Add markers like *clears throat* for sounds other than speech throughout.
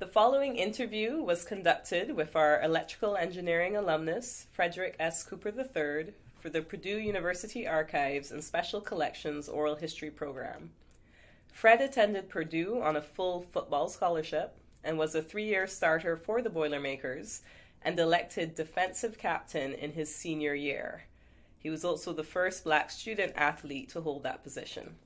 The following interview was conducted with our electrical engineering alumnus, Frederick S. Cooper III, for the Purdue University Archives and Special Collections Oral History Program. Fred attended Purdue on a full football scholarship and was a three year starter for the Boilermakers and elected defensive captain in his senior year. He was also the first black student athlete to hold that position.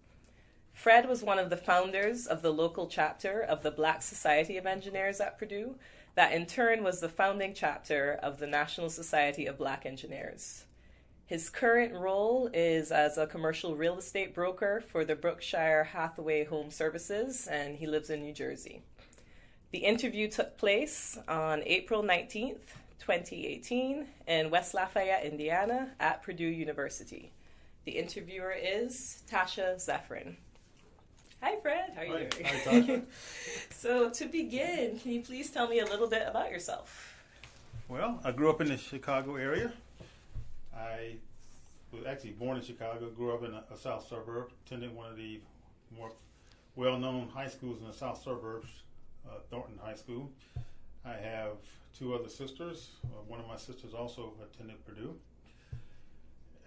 Fred was one of the founders of the local chapter of the Black Society of Engineers at Purdue, that in turn was the founding chapter of the National Society of Black Engineers. His current role is as a commercial real estate broker for the Berkshire Hathaway Home Services, and he lives in New Jersey. The interview took place on April 19th, 2018, in West Lafayette, Indiana, at Purdue University. The interviewer is Tasha Zephirin. Hi, Fred. How are you Hi. doing? Hi, *laughs* Tasha. so, to begin, can you please tell me a little bit about yourself? Well, I grew up in the Chicago area. I was actually born in Chicago, grew up in a, a south suburb, attended one of the more well known high schools in the south suburbs, uh, Thornton High School. I have two other sisters. Uh, one of my sisters also attended Purdue.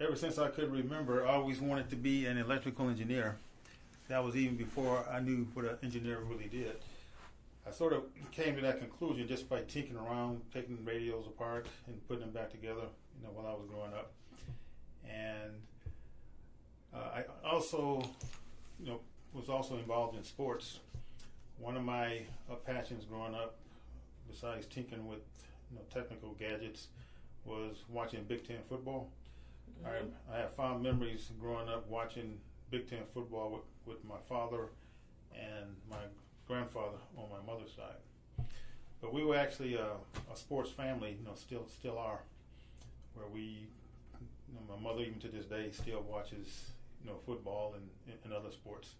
Ever since I could remember, I always wanted to be an electrical engineer. That was even before I knew what an engineer really did. I sort of came to that conclusion just by tinkering around, taking radios apart and putting them back together. You know, while I was growing up, and uh, I also, you know, was also involved in sports. One of my uh, passions growing up, besides tinkering with you know, technical gadgets, was watching Big Ten football. I, I have fond memories growing up watching Big Ten football with, with my father and my grandfather on my mother's side. But we were actually a, a sports family, you know, still still are, where we, you know, my mother even to this day still watches, you know, football and, and other sports.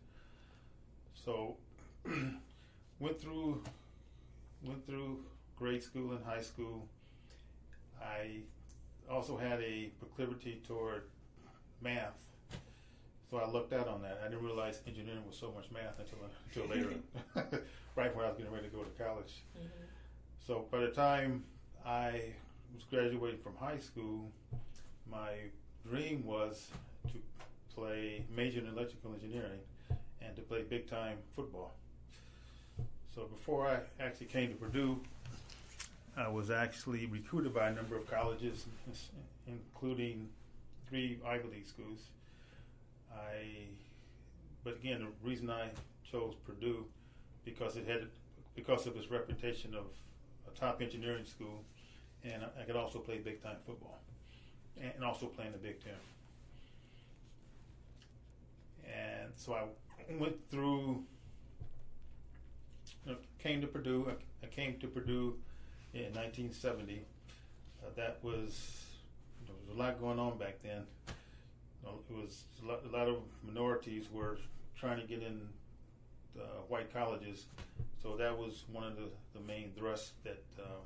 So *clears throat* went through went through grade school and high school. I also had a proclivity toward math, so I looked out on that. I didn't realize engineering was so much math until until later, *laughs* *laughs* right when I was getting ready to go to college. Mm-hmm. So by the time I was graduating from high school, my dream was to play major in electrical engineering and to play big time football. So before I actually came to Purdue, I was actually recruited by a number of colleges, including three Ivy League schools. I, but again, the reason I chose Purdue because it had because of its reputation of a top engineering school, and I could also play big time football, and also play in the Big Ten. And so I went through, came to Purdue. I, I came to Purdue in 1970. Uh, that was there was a lot going on back then. It was a lot, of minorities were trying to get in white colleges, so that was one of the, the main thrusts that um,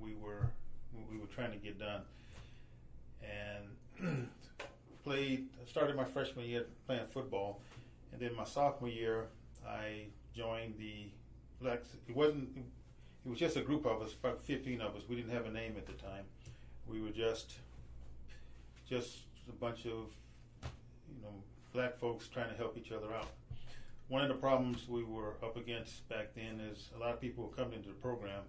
we were we were trying to get done. And *clears throat* played started my freshman year playing football, and then my sophomore year I joined the black. It wasn't. It was just a group of us, about 15 of us. We didn't have a name at the time. We were just just a bunch of you know black folks trying to help each other out. One of the problems we were up against back then is a lot of people were coming into the program.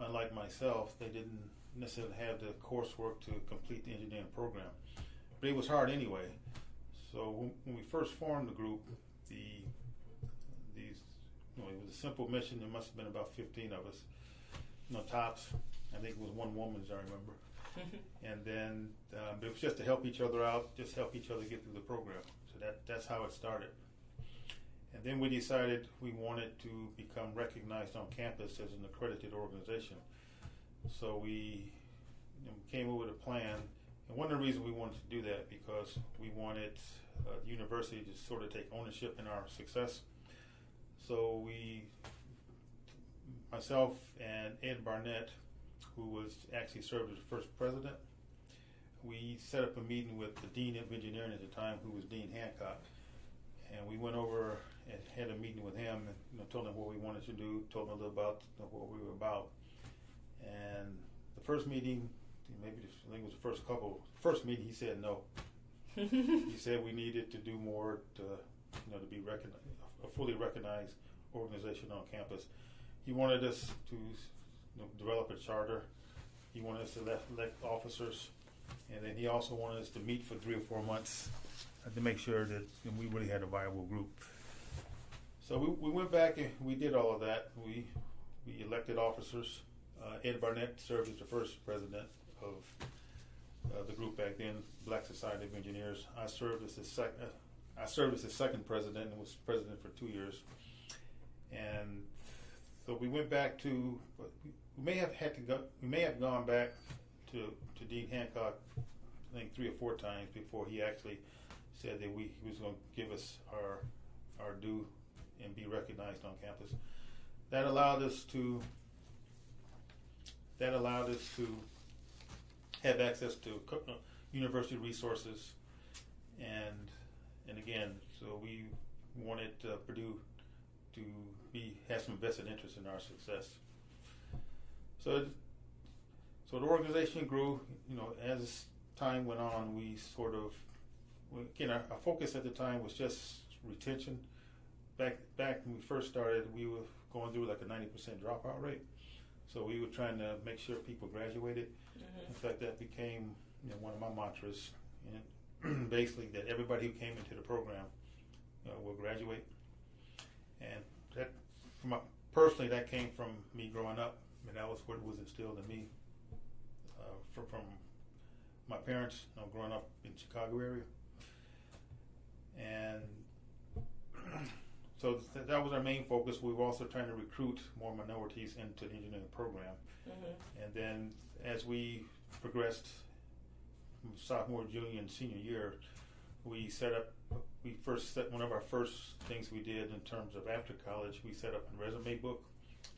Unlike myself, they didn't necessarily have the coursework to complete the engineering program, but it was hard anyway. So when, we first formed the group, the these you know, it was a simple mission. There must have been about 15 of us, know, tops. I think it was one woman, as I remember. *laughs* and then um, it was just to help each other out, just help each other get through the program. So that that's how it started. And then we decided we wanted to become recognized on campus as an accredited organization. So we came up with a plan. And one of the reasons we wanted to do that because we wanted uh, the university to sort of take ownership in our success. So we, myself and Ed Barnett, who was actually served as the first president, we set up a meeting with the dean of engineering at the time, who was Dean Hancock, and we went over and had a meeting with him and you know, told him what we wanted to do, told him a little about you know, what we were about. And the first meeting, maybe the, I think it was the first couple, first meeting, he said no. *laughs* he said we needed to do more to, you know, to be recognized, a fully recognized organization on campus. He wanted us to know, develop a charter. He wanted us to elect, officers, and then he also wanted us to meet for three or four months uh, to make sure that we really had a viable group. So we, we went back and we did all of that. We we elected officers. Uh, Ed Barnett served as the first president of uh, the group back then, Black Society of Engineers. I served as the sec- uh, I served as the second president and was president for two years. And so we went back to. We may have had to go. We may have gone back to to Dean Hancock. I think three or four times before he actually said that we he was going to give us our our due and be recognized on campus. That allowed us to that allowed us to have access to uh, university resources, and and again, so we wanted uh, Purdue to be have some vested interest in our success. So, so the organization grew. You know, as time went on, we sort of again our, our focus at the time was just retention. Back back when we first started, we were going through like a ninety percent dropout rate. So we were trying to make sure people graduated. Mm-hmm. In fact, that became you know, one of my mantras. And *clears throat* basically, that everybody who came into the program uh, will graduate. And that, from my, personally, that came from me growing up, and that was what was instilled in me uh, from, from my parents, you know, growing up in Chicago area. And *clears throat* so th- that was our main focus. We were also trying to recruit more minorities into the engineering program. Mm-hmm. And then as we progressed from sophomore, junior, and senior year, we set up. We first set one of our first things we did in terms of after college. We set up a resume book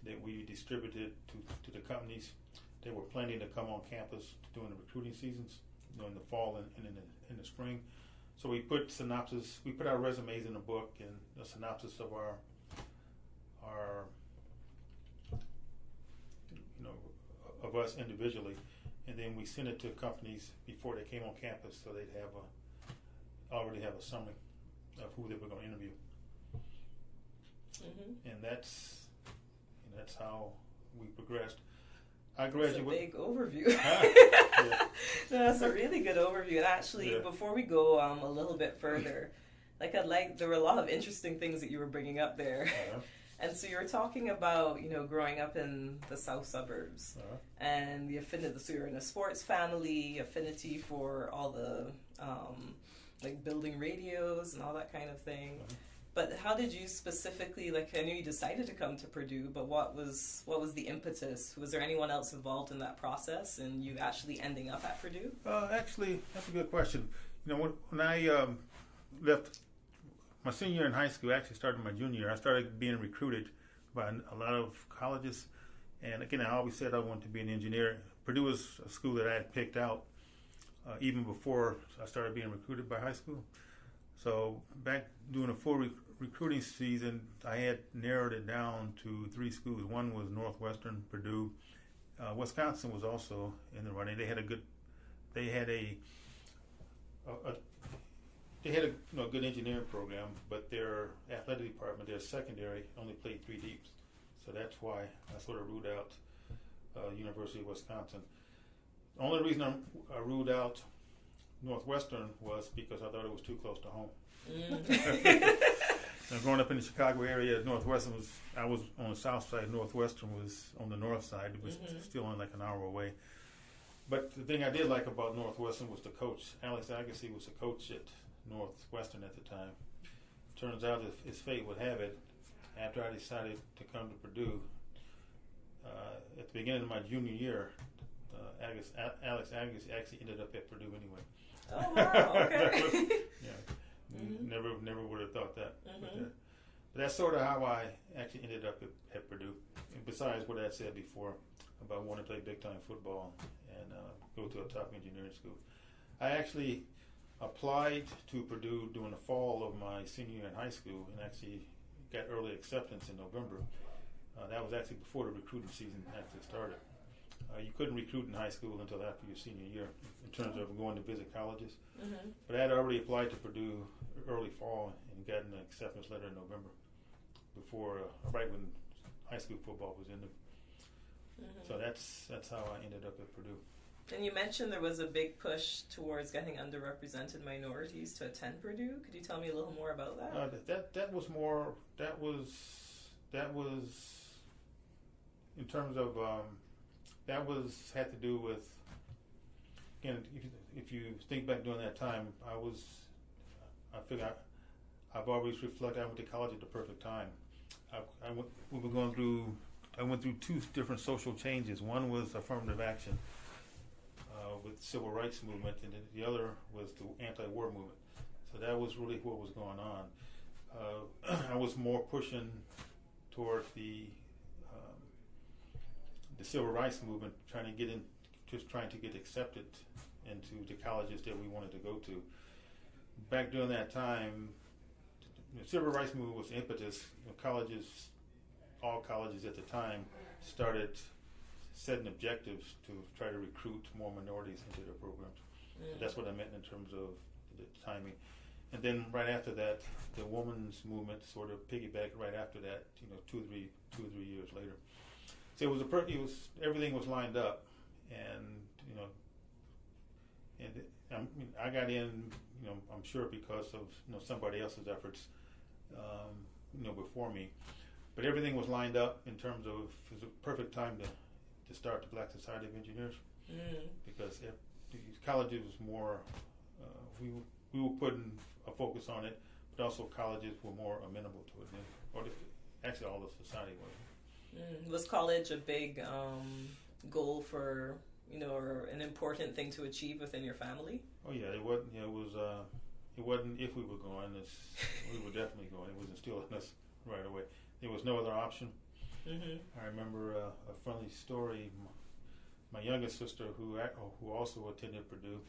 that we distributed to to the companies that were planning to come on campus during the recruiting seasons, you know, in the fall and, and in the in the spring. So we put synopsis. We put our resumes in a book and a synopsis of our our you know of us individually, and then we sent it to companies before they came on campus, so they'd have a already have a summary of who they were going to interview, Mm-hmm. and that's that's how we progressed. I That's a graduated. big overview. *laughs* Yeah. that's a really good overview. And actually, Yeah. before we go um, a little bit further, like I'd like there were a lot of interesting things that you were bringing up there. Uh-huh. *laughs* And so you were talking about, you know, growing up in the south suburbs Uh-huh. and the affinity. So you're in a sports family, affinity for all the, um, like building radios and all that kind of thing. Uh-huh. But how did you specifically, like, I knew you decided to come to Purdue, but what was what was the impetus? Was there anyone else involved in that process, and you actually ending up at Purdue? Uh, actually, that's a good question. You know, when, when I um, left my senior year in high school, actually started my junior year, I started being recruited by a lot of colleges. And again, I always said I wanted to be an engineer. Purdue was a school that I had picked out uh, even before I started being recruited by high school. So back during a full rec- recruiting season, I had narrowed it down to three schools. One was Northwestern, Purdue. Uh, Wisconsin was also in the running. They had a good, they had a, a, a they had a you know, good engineering program, but their athletic department, their secondary, only played three deeps. So that's why I sort of ruled out uh, University of Wisconsin. The only reason I'm, I ruled out Northwestern was because I thought it was too close to home. Mm. *laughs* Now, growing up in the Chicago area, Northwestern was I was on the south side. Northwestern was on the north side. It was Mhm. still only like an hour away. But the thing I did like about Northwestern was the coach. Alex Agase was the coach at Northwestern at the time. Turns out, if his fate would have it, after I decided to come to Purdue, uh, at the beginning of my junior year, uh, Agus, A- Alex Agase actually ended up at Purdue anyway. Oh wow! Okay. *laughs* Yeah, Mhm. never, never would have thought that. But, Mhm. uh, but that's sort of how I actually ended up at, at Purdue. And besides what I said before about wanting to play big time football and uh, go to a top engineering school, I actually applied to Purdue during the fall of my senior year in high school and actually got early acceptance in November. Uh, that was actually before the recruiting season actually started. Uh, you couldn't recruit in high school until after your senior year in terms of going to visit colleges. Mm-hmm. But I had already applied to Purdue early fall and gotten an acceptance letter in November, before uh, right when high school football was ending. Mm-hmm. So that's that's how I ended up at Purdue. And you mentioned there was a big push towards getting underrepresented minorities to attend Purdue. Could you tell me a little more about that? Uh, that- that that was more that was that was in terms of um, that was had to do with again if you, if you think back during that time I was I figure I, I've always reflected I went to college at the perfect time. I, I went, we were going through I went through two different social changes. One was affirmative action uh, with civil rights movement and the other was the anti-war movement. So that was really what was going on. Uh, *clears throat* I was more pushing toward the the civil rights movement, trying to get in, just trying to get accepted into the colleges that we wanted to go to. Back during that time, the civil rights movement was impetus. You know, colleges, all colleges at the time, started setting objectives to try to recruit more minorities into their programs. Mm. That's what I meant in terms of the timing. And then right after that, the women's movement sort of piggybacked right after that. You know, two or three, two or three years later. So it was a per- it was everything was lined up, and you know, and I, mean, I got in. You know, I'm sure because of you know somebody else's efforts. Um, you know, before me, but everything was lined up in terms of it was a perfect time to to start the Black Society of Engineers Mm. because if these colleges was more uh, we we were putting a focus on it, but also colleges were more amenable to it, or the, actually all of society was. Mm. Was college a big um, goal for you know, or an important thing to achieve within your family? Oh yeah, it wasn't. Yeah, it was. Uh, it wasn't if we were going. It's, we were definitely going. It was instilled in us right away. There was no other option. Mm-hmm. I remember uh, a funny story. My, my youngest sister, who who also attended Purdue,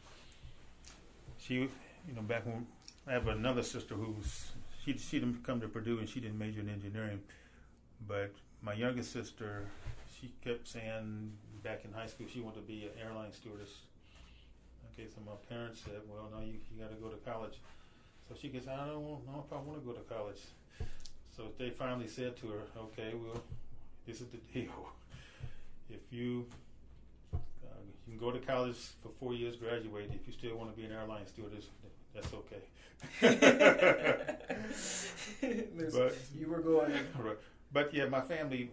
she, you know, back when I have another sister who's she she didn't come to Purdue and she didn't major in engineering, but my youngest sister, she kept saying back in high school she wanted to be an airline stewardess. Okay, so my parents said, well, no, you you got to go to college. So she gets, I don't know if I want to go to college. So they finally said to her, okay, well, this is the *laughs* deal. If you uh, you can go to college for four years, graduate. If you still want to be an airline stewardess, that's okay. *laughs* *laughs* But- you were going. Right. But yeah, my family,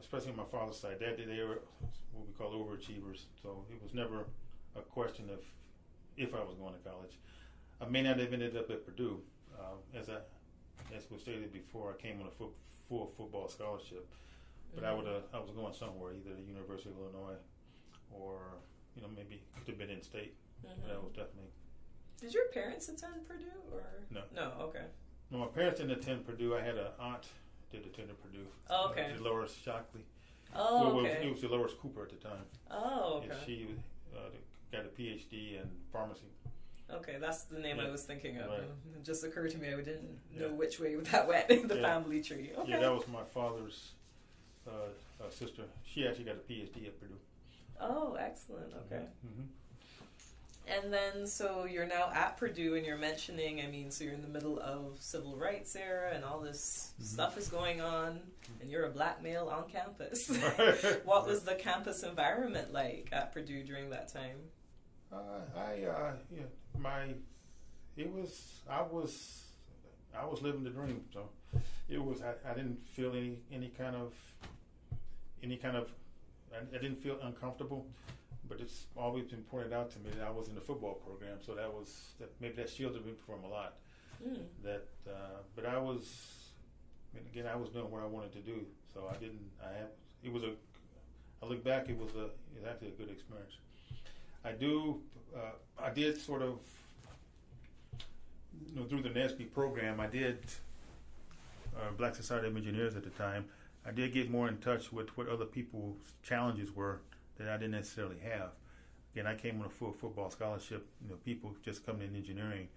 especially on my father's side, they they were what we call overachievers. So it was never a question of if I was going to college. I may not have ended up at Purdue, uh, as I as was stated before. I came on a full, full football scholarship, but I would have I was going somewhere, either the University of Illinois, or you know maybe could have been in state. But I was definitely Did your parents attend Purdue or No. No. Okay. no. My parents didn't attend Purdue. I had an aunt that attended Purdue. Oh, okay. Uh, Dolores Shockley. Oh, well, it okay. was Dolores Cooper at the time. Oh, Yeah, okay. she uh, got a PhD in pharmacy. Okay, that's the name I was thinking of. Right. It just occurred to me I didn't know which way that went in the Yeah. family tree. Okay. Yeah, that was my father's uh, uh, sister. She actually got a PhD at Purdue. oh, excellent. Okay. hmm And then, so you're now at Purdue, and you're mentioning, I mean, so you're in the middle of civil rights era, and all this Mhm. stuff is going on, and you're a black male on campus. *laughs* *laughs* what was the campus environment like at Purdue during that time? Uh, I, uh, yeah, my, it was, I was, I was living the dream. So it was, I, I didn't feel any, any kind of, any kind of, I, I didn't feel uncomfortable. But it's always been pointed out to me that I was in the football program, so that was that maybe that shielded me from a lot. Mm. That, uh, but I was, I mean, again, I was doing what I wanted to do, so I didn't. I have. It was a. I look back, it was a. It was actually a good experience. I do. Uh, I did sort of. You know, through the NASB program, I did. Uh, Black Society of Engineers at the time. I did get more in touch with what other people's challenges were that I didn't necessarily have. Again, I came on a full football scholarship. You know, people just coming in engineering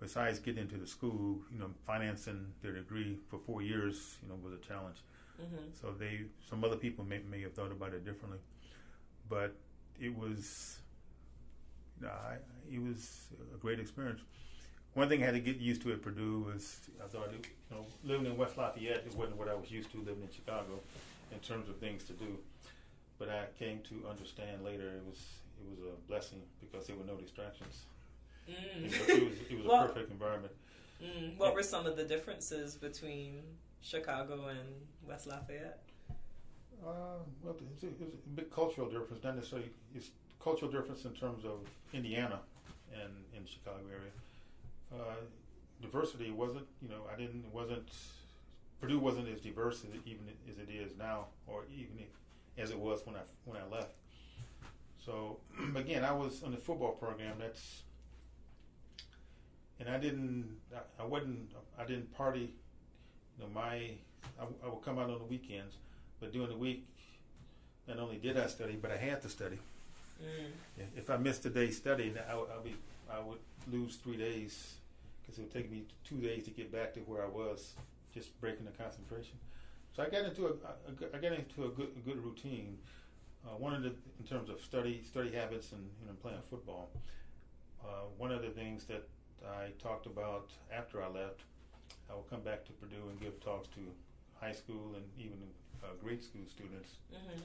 besides getting into the school, you know, financing their degree for four years, you know, was a challenge. Mm-hmm. So they, some other people may may have thought about it differently, but it was, uh, it was a great experience. One thing I had to get used to at Purdue was I thought, you know, living in West Lafayette, it wasn't what I was used to living in Chicago, in terms of things to do. But I came to understand later it was it was a blessing because there were no distractions. Mm. It, was, it was, it was well, a perfect environment. Mm. What were some of the differences between Chicago and West Lafayette? Uh, well, it's a, it's a, big cultural difference. Not necessarily it's cultural difference in terms of Indiana and in Chicago area. Uh, diversity wasn't, you know, I didn't it wasn't Purdue wasn't as diverse as it, even as it is now, or even as it was when I when I left. So *clears throat* again, I was on the football program. That's and I didn't. I, I wasn't. I didn't party. You know, my I, I would come out on the weekends, but during the week, not only did I study, but I had to study. Mm. If I missed a day studying, I, I, be, I would lose three days because it would take me two days to get back to where I was, just breaking the concentration. So I got into a, I got into a good a good routine. Uh, one of the in terms of study study habits and you know playing football. Uh, one of the things that I talked about after I left, I will come back to Purdue and give talks to high school and even uh, grade school students mm-hmm.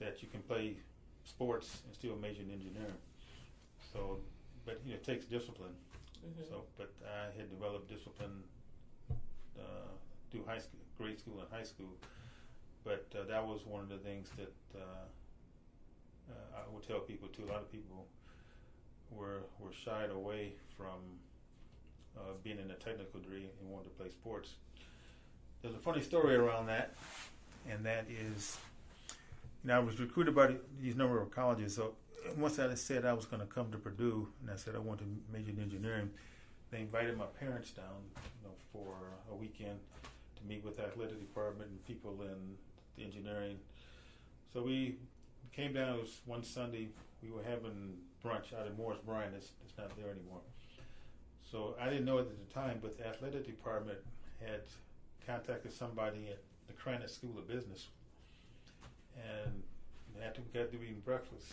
that you can play sports and still major in engineering. So, but you know, it takes discipline. Mm-hmm. So, but I had developed discipline uh, through high school, grade school, and high school. But uh, that was one of the things that uh, uh, I would tell people too. A lot of people were were shied away from uh, being in a technical degree and wanted to play sports. There's a funny story around that, and that is, you know, I was recruited by these number of colleges. So once I said I was going to come to Purdue, and I said I wanted to major in engineering, they invited my parents down, you know, for a weekend to meet with the athletic department and people in the engineering. So we came down. It was one Sunday. We were having brunch out at Morris Bryant. It's, it's not there anymore. So I didn't know it at the time, but the athletic department had contacted somebody at the Krannert School of Business, and after we got to eating breakfast,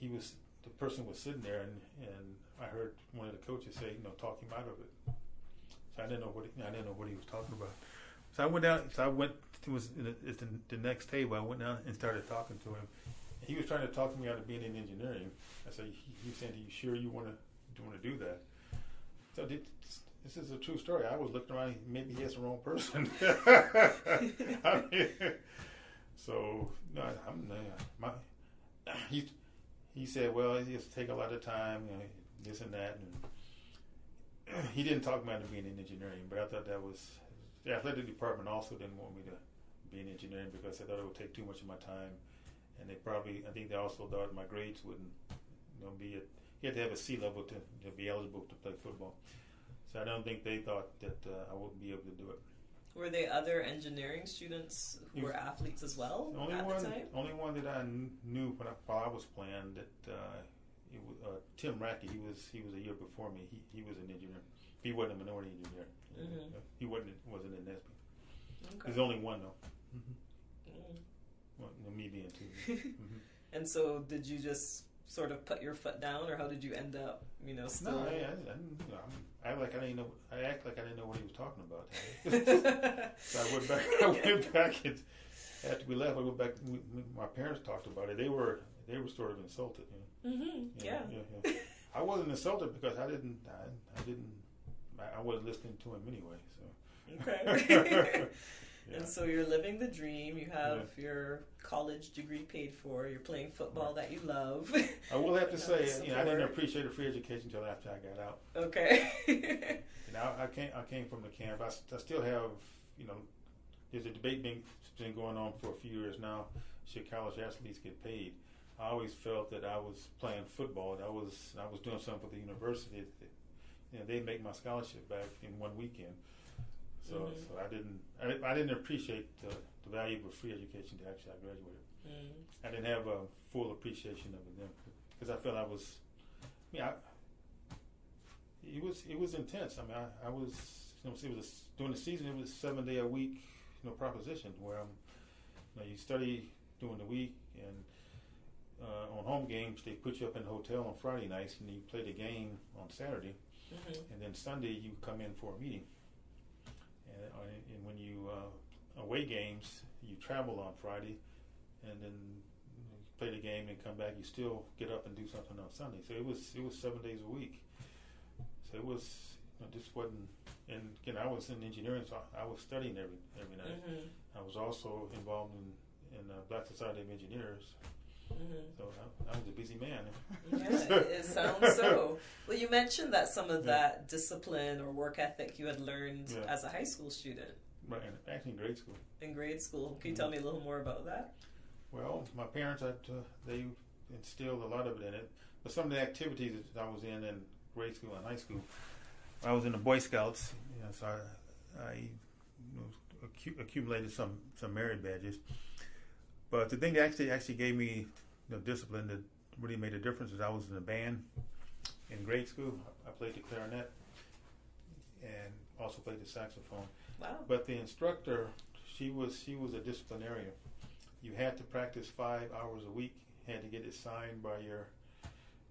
he was the person was sitting there, and, and I heard one of the coaches say, you know, talk him out of it. So I didn't know what he, I didn't know what he was talking about. So I went down. So I went. It was the, the, the next table. I went down and started talking to him. He was trying to talk to me out of being in engineering. I said, he, he said, "Are you sure you want to do want to do that?" So did, this is a true story. I was looking around. Maybe he has the wrong person. *laughs* I mean, so no, I'm my. He he said, well, it just take a lot of time, you know, this and that, and *clears throat* he didn't talk about it being in engineering. But I thought that was the athletic department also didn't want me to be in engineering because they thought it would take too much of my time, and they probably I think they also thought my grades wouldn't you know be at you had to have a C level to, to be eligible to play football. So I don't think they thought that uh, I wouldn't be able to do it. Were there other engineering students who were athletes as well only at one, the time? Only one that I knew when I, while I was playing that uh, it was, uh, Tim Rackey. He was he was a year before me. He he was an engineer. He wasn't a minority engineer. Mm-hmm. He wasn't wasn't in NSBE. Okay. There's only one though. Mm-hmm. Mm-hmm. Well, me being two. *laughs* mm-hmm. And so, did you just sort of put your foot down, or how did you end up? You know, still. No, I, I, I, I like I didn't know. I act like I didn't know what he was talking about. *laughs* *laughs* so I went back. I went back and after we left, I went back. We, my parents talked about it. They were they were sort of insulted. You know? Mm-hmm. yeah. yeah, yeah. I wasn't insulted because I didn't. I, I didn't. I, I wasn't listening to him anyway. So. Okay. *laughs* *laughs* Yeah. And so you're living the dream. You have yeah. your college degree paid for. You're playing football right. that you love. I will have to *laughs* say, you know, I didn't appreciate a free education until after I got out. Okay. you know, I came. I came from the camp. I, I still have, you know, there's a debate being been going on for a few years now. Should college athletes get paid? I always felt that I was playing football. I was I was doing something for the university. You know, they make my scholarship back in one weekend. So, mm-hmm. so I didn't, I, I, didn't appreciate the, the value of free education to actually I graduated. Mm-hmm. I didn't have a full appreciation of it then because I felt I was, I mean, I, it was it was intense. I mean, I, I was you know, it was during the season. It was seven day a week, you know, proposition where um, you, know, you study during the week and uh, on home games they put you up in the hotel on Friday nights and you play the game on Saturday, Mm-hmm. and then Sunday you come in for a meeting. And, uh, and when you uh, away games, you travel on Friday, and then you play the game and come back. You still get up and do something on Sunday. So it was it was seven days a week. So it was you know, this wasn't. And again, I was in engineering, so I, I was studying every every night. Mm-hmm. I was also involved in in uh, Black Society of Engineers. Mm-hmm. So I, I was a busy man. Yeah, it, sounds so. Well, you mentioned that some of Yeah. that discipline or work ethic you had learned Yeah. as a high school student Right, actually in grade school. in grade school. Can you Mhm. tell me a little more about that? Well, my parents, I, uh, they instilled a lot of it in it. But some of the activities that I was in in grade school and high school, I was in the Boy Scouts. You know, so I, I accu- accumulated some some merit badges. But the thing that actually actually gave me the discipline that really made a difference is I was in a band in grade school. I played the clarinet and also played the saxophone. Wow. But the instructor, she was she was a disciplinarian. You had to practice five hours a week. Had to get it signed by your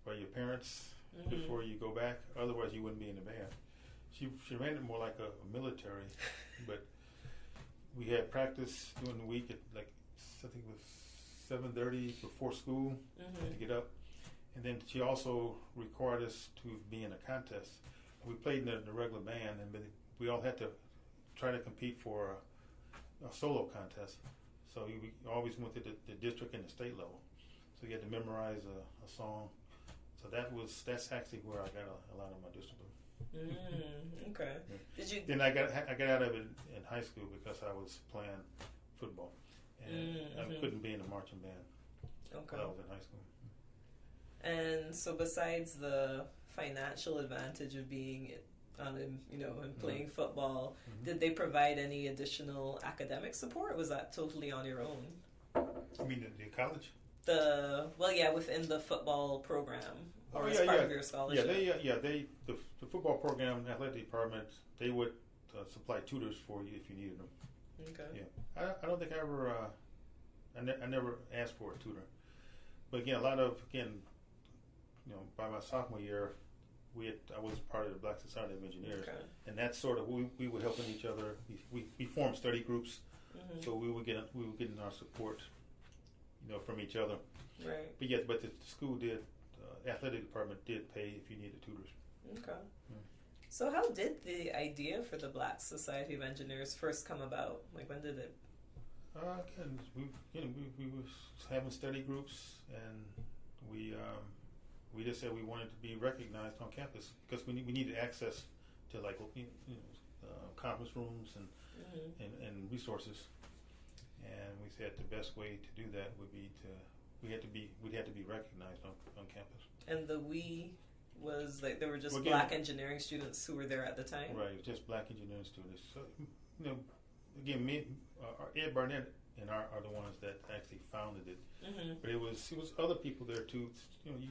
by your parents Mhm. before you go back. Otherwise, you wouldn't be in the band. She she ran it more like a, a military, *laughs* but we had practice during the week at like I think it was seven thirty before school Mhm. to get up, and then she also required us to be in a contest. We played in the, the regular band, and we all had to try to compete for a, a solo contest. So we, we always went to the, the district and the state level. So you had to memorize a, a song. So that was that's actually where I got a, a lot of my discipline. Mm, okay. Yeah. Did you? Then I got I got out of it in high school because I was playing football, and Mm, I mhm. couldn't be in the marching band Okay. I was in high school. And so, besides the financial advantage of being, in, you know, and playing football, Mhm. did they provide any additional academic support? Or was that totally on your own? I mean, the, the college. The well, yeah, within the football program or Oh, as yeah, part yeah. of your Yeah, scholarship. they uh, yeah they the, the football program, athletic department, they would uh, supply tutors for you if you needed them. Okay. Yeah, I, I don't think I ever uh, I, ne- I never asked for a tutor, but again, a lot of again, you know, by my sophomore year, we had, I was part of the Black Society of Engineers, Okay. and that's sort of we we were helping each other. We we, we formed study groups, Mhm. so we were getting we were getting our support, you know, from each other. Right. But yes, but the school did, uh, athletic department did pay if you needed tutors. Okay. So, how did the idea for the Black Society of Engineers first come about? Like, when did it? Uh, again, we you know we, we was having study groups, and we um, we just said we wanted to be recognized on campus because we need, we needed access to like you know, uh, conference rooms and, Mhm. and, and resources, and we said the best way to do that would be to we had to be we'd have to be recognized on, on campus. And the we was like there were just again- black engineering students who were there at the time. Right, just black engineering students. So you know, again, me, uh, Ed Barnett and I are the ones that actually founded it. Mm-hmm. But it was it was other people there too. You know, you,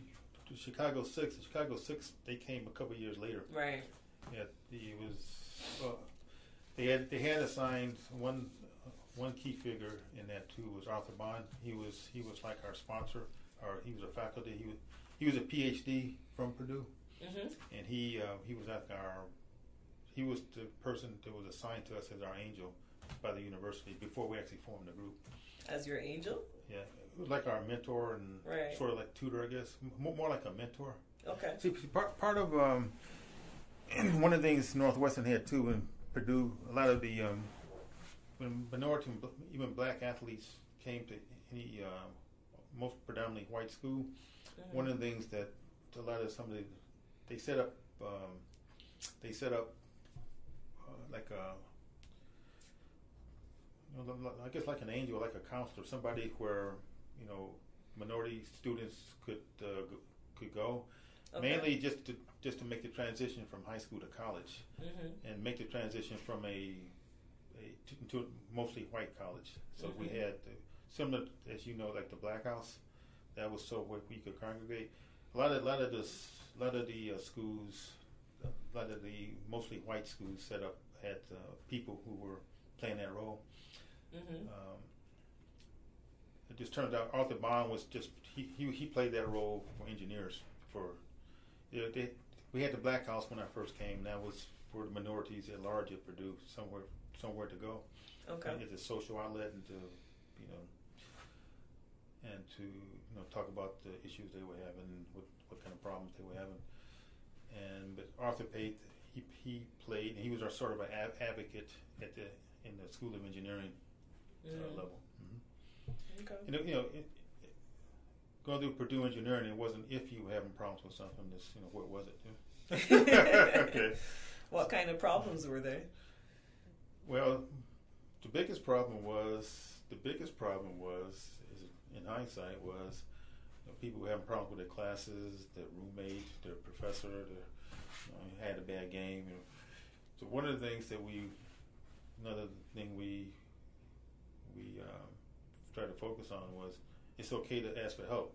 the Chicago Six. The Chicago Six they came a couple years later. Right. Yeah, it was uh, they had they had assigned one uh, one key figure in that too was Arthur Bond. He was he was like our sponsor, or he was a faculty. He was he was a PhD from Purdue, Mm-hmm. and he uh, he was like our he was the person that was assigned to us as our angel by the university before we actually formed the group. As your angel. Yeah, like our mentor and Right. sort of like tutor, I guess. M- More, more like a mentor. Okay. See, part part of um, *clears throat* one of the things Northwestern had too in Purdue, a lot of the um, when minority even black athletes came to any uh, most predominantly white school. One of the things that a lot of somebody they set up um, they set up uh, like a you know, I guess like an angel, like a counselor, somebody where you know minority students could uh, go, could go Okay. mainly just to just to make the transition from high school to college Mhm. and make the transition from a, a to, to a mostly white college. So we Mhm. had the, similar as you know like the Black House, that was so where we could congregate. A lot of a lot of the a lot of the uh, schools, a lot of the mostly white schools set up had uh, people who were playing that role. Mm-hmm. Um, it just turned out Arthur Bond was just he, he, he played that role for engineers for you know, they, we had the Black House when I first came. That was for the minorities at large at Purdue, somewhere somewhere to go. Okay. It's a social outlet and to you know and to you know talk about the issues they were having and what, what kind of problems they were having. And but Arthur Pate he he played and he was our sort of an ad- advocate at the in the School of Engineering uh, level. hmm Okay. You know, you know, it, it, going through Purdue Engineering, it wasn't if you were having problems with something. Just you know, what was it? *laughs* *laughs* okay. What kind of problems were there? Well, the biggest problem was the biggest problem was, in hindsight, was you know, people were having problems with their classes, their roommate, their professor, their you know, had a bad game. You know. So one of the things that we, another thing we we um, tried to focus on was it's okay to ask for help.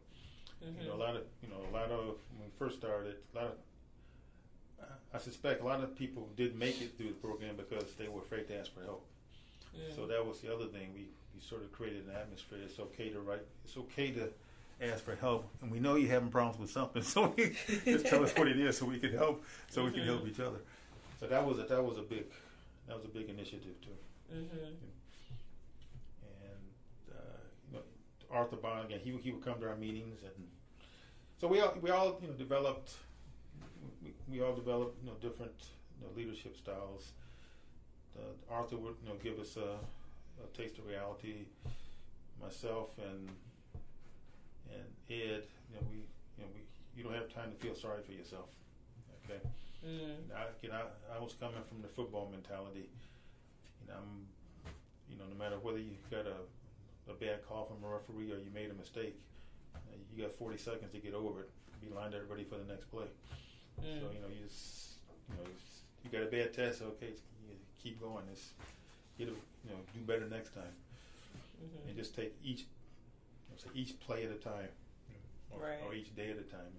Mm-hmm. You know, a lot of you know a lot of when we first started, a lot of I suspect a lot of people didn't make it through the program because they were afraid to ask for help. Mm. So that was the other thing. We, we sort of created an atmosphere. It's okay to write. It's okay to ask for help, and we know you're having problems with something. *laughs* So just tell us what it is, so we can help. So we can help each other. So that was a that was a big that was a big initiative too. Mm-hmm. And uh, you know, Arthur Bond again. He would- he would come to our meetings, and so we all we all you know developed. We, we all developed you know different you know, leadership styles. Uh, Arthur would you know give us a, a taste of reality. Myself and and Ed, you know we you know we you don't have time to feel sorry for yourself. Okay. Mm. I, you know, I, I was coming from the football mentality. You know, I'm, you know, no matter whether you got a, a bad call from a referee or you made a mistake, uh, you got 40 seconds to get over it. Be lined up ready for the next play. Mm. So you know, you just, you know, you got a bad test. Okay, keep going. It's, get a, you know, do better next time, Mhm. and just take each, you know, say each play at a time, or, Right. or each day at a time.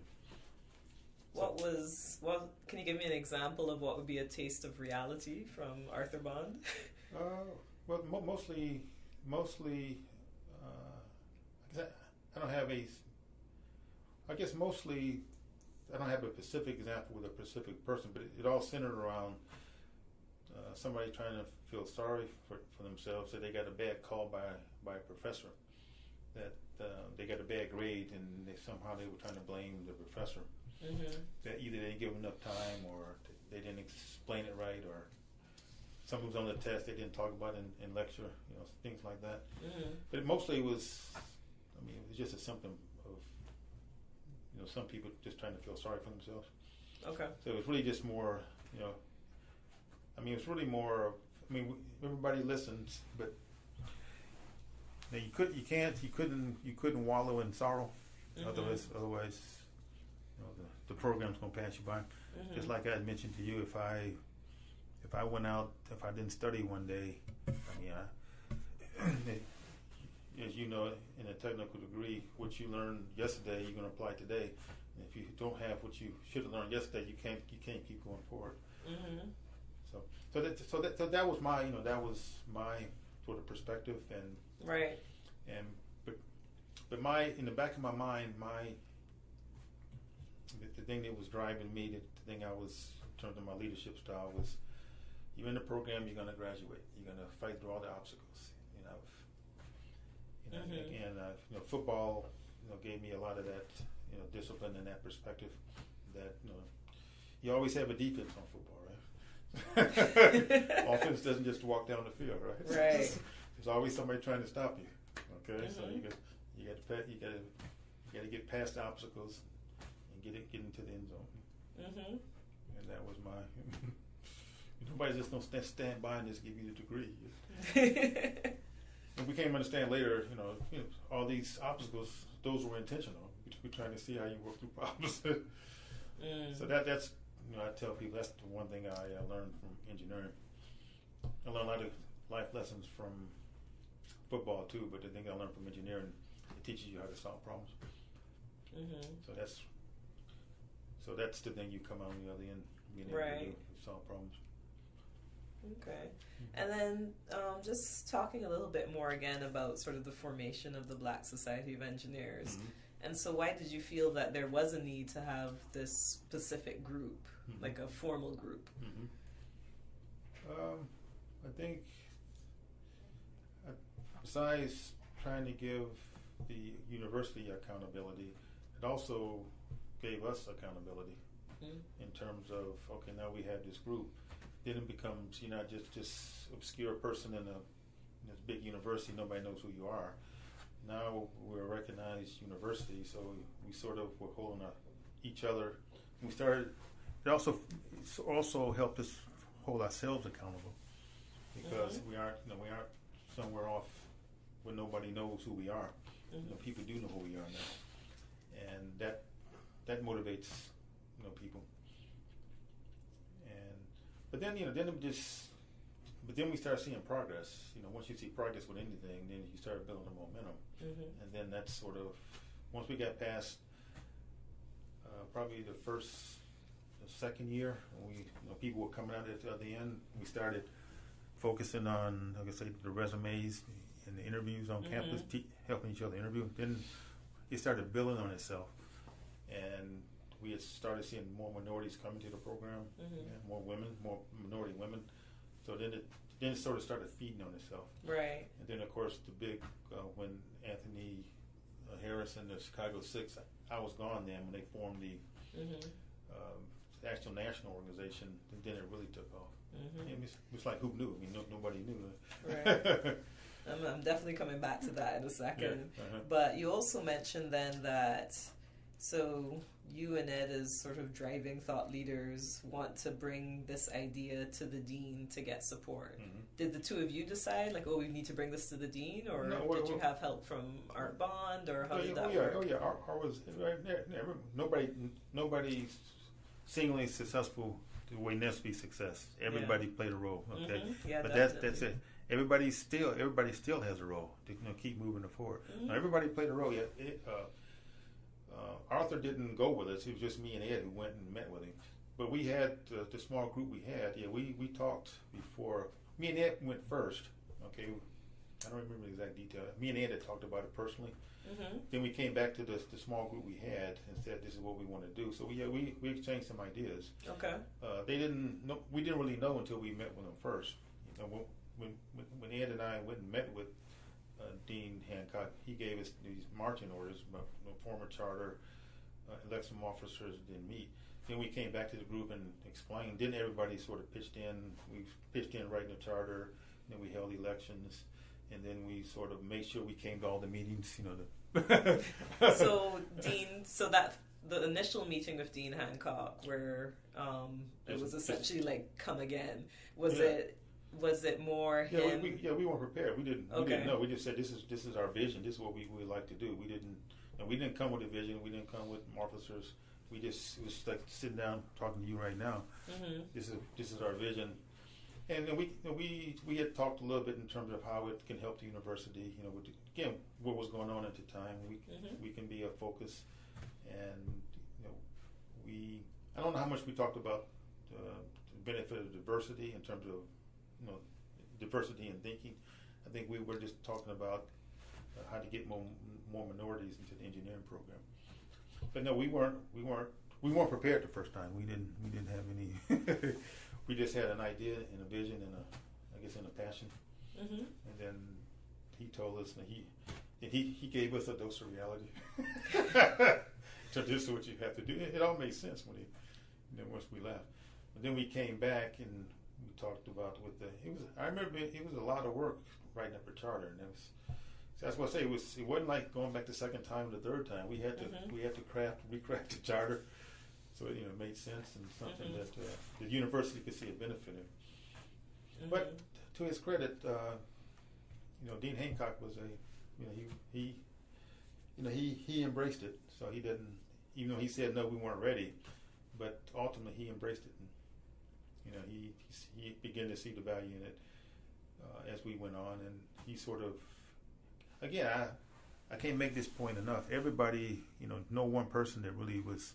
What was what? Can you give me an example of what would be a taste of reality from Arthur Bond? *laughs* Uh, well, mo- mostly, mostly, uh, I, I, I don't have a. I guess mostly, I don't have a specific example with a specific person, but it, it all centered around uh, somebody trying to feel sorry for, for themselves that they got a bad call by by a professor, that uh, they got a bad grade and they somehow they were trying to blame the professor mm-hmm. that either they didn't give enough time or they didn't explain it right or something was on the test they didn't talk about in, in lecture, you know, things like that. Mm-hmm. But mostly it was, I mean, it was just a symptom of, you know, some people just trying to feel sorry for themselves. Okay. So it was really just more, you know, I mean, it's really more of, I mean, everybody listens, but now you could, you can't, you couldn't, you couldn't wallow in sorrow. Mhm. Otherwise, otherwise, you know, the, the program's gonna pass you by. Mhm. Just like I had mentioned to you, if I if I went out, if I didn't study one day, I mean, I, *clears throat* as you know, in a technical degree, what you learned yesterday, you're gonna apply today. And if you don't have what you should have learned yesterday, you can't you can't keep going forward. Mm-hmm. So so that so that so that was my you know that was my sort of perspective and Right. and but but my in the back of my mind my the, the thing that was driving me the, the thing I was in terms of my leadership style was you're in the program you're going to graduate you're going to fight through all the obstacles you know you know Mhm. and uh, you know football you know gave me a lot of that you know discipline and that perspective that you know you always have a defense on football right *laughs* *laughs* offense doesn't just walk down the field right Right. *laughs* there's always somebody trying to stop you. Okay, so Mhm. you got you got to you got to you got to get past the obstacles and get it get into the end zone. Mm-hmm. And that was my. Nobody's just gonna stand, stand by and just give you the degree. And we came to understand later, you know, you know, all these obstacles, those were intentional. We're trying to see how you work through problems. mm. So that that's you know I tell people that's the one thing I uh, learned from engineering. I learned a lot of life lessons from football too, but the thing I learned from engineering it teaches you how to solve problems. Mm-hmm. So that's so that's the thing you come out on the other end being able Right. to do, solve problems. Okay. And then um, just talking a little bit more again about sort of the formation of the Black Society of Engineers. Mhm. And so, why did you feel that there was a need to have this specific group, Mhm. like a formal group? hmm Um, I think uh, besides trying to give the university accountability, it also gave us accountability Mm. in terms of okay, now we have this group. Then it becomes you're not just just obscure person in a in this big university. Nobody knows who you are. Now we're a recognized university, so we, we sort of were holding a, each other. We started. It also it's also helped us hold ourselves accountable because Mhm. we aren't you know we aren't somewhere off where nobody knows who we are. You know, Mhm. people do know who we are now, and that that motivates you know people. And but then you know then it just but then we start seeing progress. You know, once you see progress with anything, then you start building the momentum, Mhm. and then that's sort of once we got past uh, probably the first, second year, we you know people were coming out at the other end, we started focusing on like I say the resumes and the interviews on Mhm. campus, te- helping each other interview. Then it started building on itself, and we had started seeing more minorities coming to the program, Mhm. yeah, more women, more minority women. So then it then it sort of started feeding on itself. Right. And then, of course, the big uh, when Anthony uh, Harris and the Chicago Six, I was gone then when they formed the Mhm. um, actual national organization. And then it really took off. Mhm. And it's, it's like who knew? I mean, no, nobody knew. Right. *laughs* I'm, I'm definitely coming back to that in a second. Yeah, uh-huh. But you also mentioned then that so you and Ed as sort of driving thought leaders want to bring this idea to the dean to get support. Mhm. Did the two of you decide like, oh, we need to bring this to the dean, or No, well, did you well- have help from Art Bond, or how oh, did yeah, that oh, yeah, work? oh yeah, our, our was right there, never, nobody, nobody's singly successful the way NSBE success. Everybody played a role. Okay, Mhm. Yeah, but that's that's it. Everybody still everybody still has a role to you know, keep moving it forward. Mhm. Now, everybody played a role. Yet it, uh, uh, Arthur didn't go with us. It was just me and Ed who went and met with him. But we had uh, the small group we had. Yeah, we, we talked before. Me and Ed went first. Okay, I don't remember the exact detail. Me and Ed had talked about it personally. Mhm. Then we came back to the, the small group we had and said this is what we want to do. So we yeah, we, we exchanged some ideas. Okay. Uh, they didn't know. We didn't really know until we met with them first. You know, when when when Ed and I went and met with uh, Dean Hancock, he gave us these marching orders, but the former charter uh, election officers didn't meet. Then we came back to the group and explained. Then everybody sort of pitched in. We pitched in writing the charter. Then we held elections, and then we sort of made sure we came to all the meetings. You know, the *laughs* so *laughs* Dean, so that the initial meeting with Dean Hancock, where um, it was essentially like come again, was Yeah. it was it more Yeah, him? we, we, yeah, we weren't prepared. We didn't. We Okay. didn't know. We just said this is this is our vision. This is what we would like to do. We didn't. And we didn't come with a vision. We didn't come with officers. We just it was like sitting down talking to you right now. Mhm. This is this is our vision. And then we we we had talked a little bit in terms of how it can help the university. You know, with, again, what was going on at the time. We Mhm. we can be a focus, and you know, we I don't know how much we talked about uh, the benefit of diversity in terms of you know diversity in thinking. I think we were just talking about uh, how to get more more minorities into the engineering program. But no, we weren't we weren't we weren't prepared the first time. We didn't we didn't have any. *laughs* we just had an idea and a vision and a I guess and a passion. Mhm. And then he told us that he and he he gave us a dose of reality. so this is what you have to do. It, it all made sense when he then once we left. But then we came back and we talked about with the it was I remember it, it was a lot of work writing up a charter and it was so that's what I say it was it wasn't like going back the second time or the third time. We had to Mhm. we had to craft recraft the charter so it you know made sense and something Mhm. that uh, the university could see a benefit in. Mhm. But to his credit, uh, you know, Dean Hancock was a, you know, he he, you know, he he embraced it. So he didn't, even though he said no, we weren't ready, but ultimately he embraced it. And, you know, he he began to see the value in it uh, as we went on, and he sort of, again, I I can't make this point enough. Everybody, you know, no one person that really was,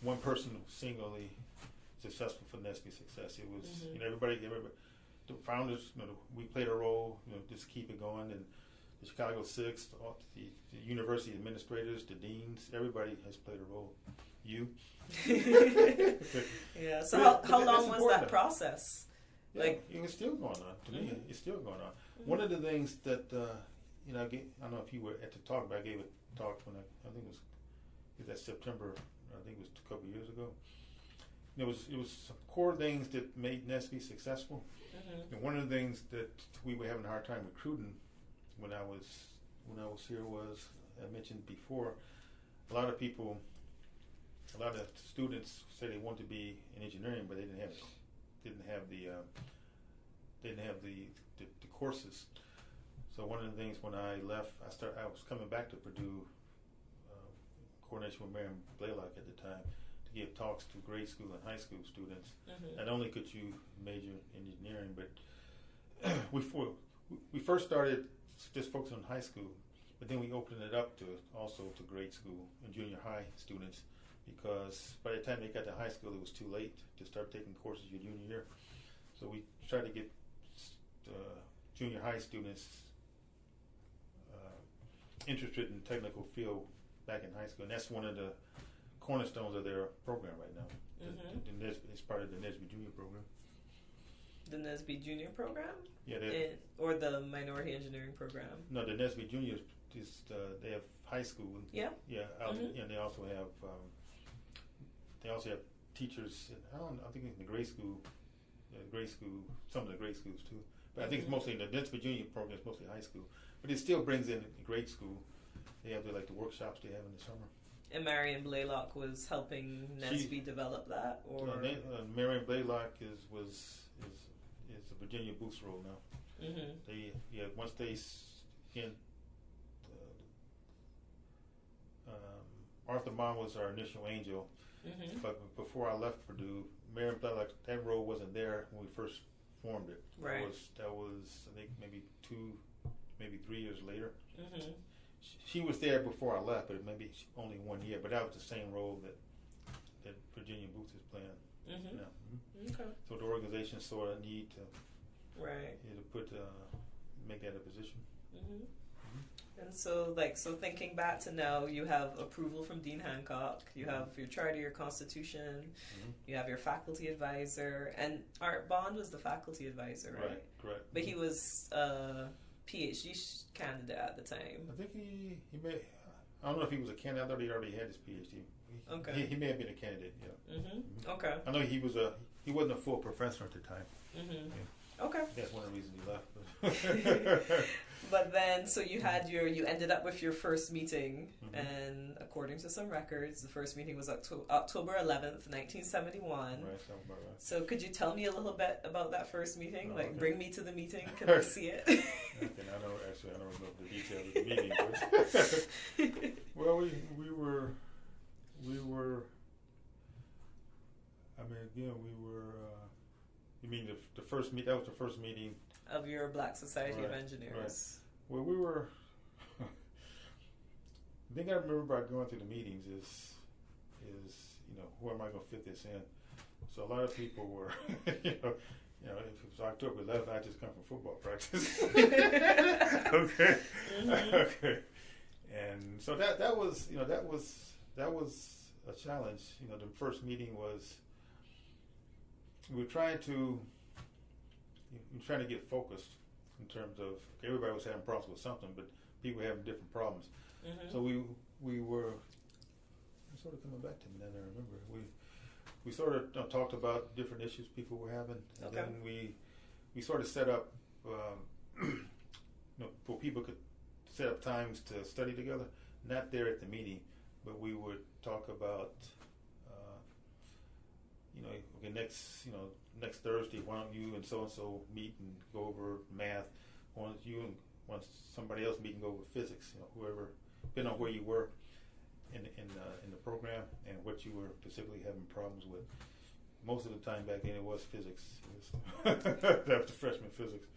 one person singly successful for NSBE success. It was Mhm. you know everybody, everybody, the founders, you know, we played a role. You know, just keep it going and. The Chicago Six, the, the university administrators, the deans, everybody has played a role. You, *laughs* yeah. So how, how long was that process? Yeah, Like- it's still going on. To me, Mhm. it's still going on. One of the things that uh, you know, I, gave, I don't know if you were at the talk, but I gave a talk when I, I think it was, it was that September. I think it was a couple of years ago. It was it was some core things that made NSBE successful. Mm-hmm. And one of the things that we were having a hard time recruiting when I was when I was here was I mentioned before, a lot of people, a lot of students say they want to be in engineering, but they didn't have didn't have the uh, didn't have the, the the courses. So one of the things when I left, I start I was coming back to Purdue, coordination with Marion Blalock at the time, to give talks to grade school and high school students Mm-hmm. not only could you major in engineering, but *clears throat* we for, we first started just focusing on high school, but then we opened it up to also to grade school and junior high students because by the time they got to high school, it was too late to start taking courses your junior year. So we tried to get uh, junior high students uh, interested in technical field back in high school, and that's one of the cornerstones of their program right now. The- Mhm. the NSBE, it's part of the NSBE Junior program. The NSBE Junior program, Yeah, in, or the Minority Engineering program. no, the NSBE Junior is just, uh, they have high school. and- Yeah. Yeah, out, Mhm. and they also have um, they also have teachers. I don't. I think in the grade school, the grade school, some of the grade schools too. But I think it's mostly in the NSBE Junior program is mostly high school. But it still brings in grade school. They have the, like the workshops they have in the summer. And Marion Blalock was helping NSBE develop that, or Uh, uh, Marion Blalock is was is is a Virginia Booth's role now. mm-hmm. They yeah once they again. Uh, um, Arthur Bond was our initial angel, Mm-hmm. but before I left Purdue, Marion Blalock that role wasn't there when we first formed it. Right. That was that was I think maybe two, maybe three years later. Mm-hmm. She, she was there before I left, but maybe only one year. But that was the same role that that Virginia Booth is playing Mm-hmm. now. Mhm. Okay. So the organization saw a need to Right. you know, to put uh, make that a position. Mm-hmm. And so, like, so thinking back to now, you have approval from Dean Hancock, you have your charter, your constitution, Mhm. you have your faculty advisor, and Art Bond was the faculty advisor, right? Right, correct. But he was a PhD candidate at the time. I think he he may. I don't know if he was a candidate. I thought he already had his PhD. He, Okay. He, he may have been a candidate. Yeah. Mm-hmm. Okay. I know he was a. He wasn't a full professor at the time. Mm-hmm. Okay. That's one of the reasons he left. *laughs* *laughs* But then, so you had your, you ended up with your first meeting, Mhm. and according to some records, the first meeting was Octo- October 11th, 1971. right. Right. So could you tell me a little bit about that first meeting? Oh, like, okay. bring me to the meeting. Can I see it? *laughs* Okay, I know. Actually, I don't know the details of the meeting, but *laughs* well, we we were we were. I mean, again, we were. Uh, you mean the the first meet? That was the first meeting of your Black Society of Right, Engineers. Well, we were. *laughs* the thing I remember about going through the meetings is, is you know, who am I going to fit this in? So a lot of people were, *laughs* you know, you know, if it was October 11th, I just come from football practice. *laughs* okay, Mhm. okay, and so that that was, you know, that was that was a challenge. You know, the first meeting was we were trying to we were trying to get focused in terms of everybody was having problems with something, but people were having different problems. Mhm. So we we were sort of coming back to me then. I remember we we sort of uh, talked about different issues people were having, and Okay. then we we sort of set up um, *clears throat* you know where people could set up times to study together. Not there at the meeting, but we would talk about. Uh, you know, okay, next, you know, next Thursday, why don't you and so and so meet and go over math? Why don't you and once somebody else meet and go over physics? You know, whoever, depending on where you were in in uh, in the program and what you were specifically having problems with. Most of the time back then, it was physics. It was *laughs* that was the freshman physics.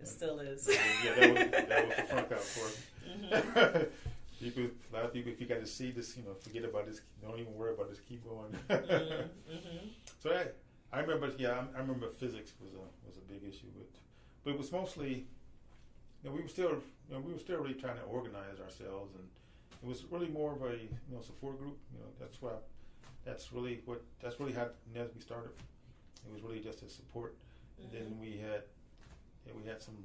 It still is. yeah, that was that was the front out for. Mhm. *laughs* people, a lot of people, if you got to see this, you know, forget about this. Don't even worry about this. Keep going. Mhm, *laughs* mhm. So that I remember, yeah, I, I remember physics was a was a big issue, but but it was mostly, you know, we were still, you know, we were still really trying to organize ourselves, and it was really more of a you know support group. You know, that's why, that's really what that's really how NSBE started. It was really just a support. And then we had, yeah, we had some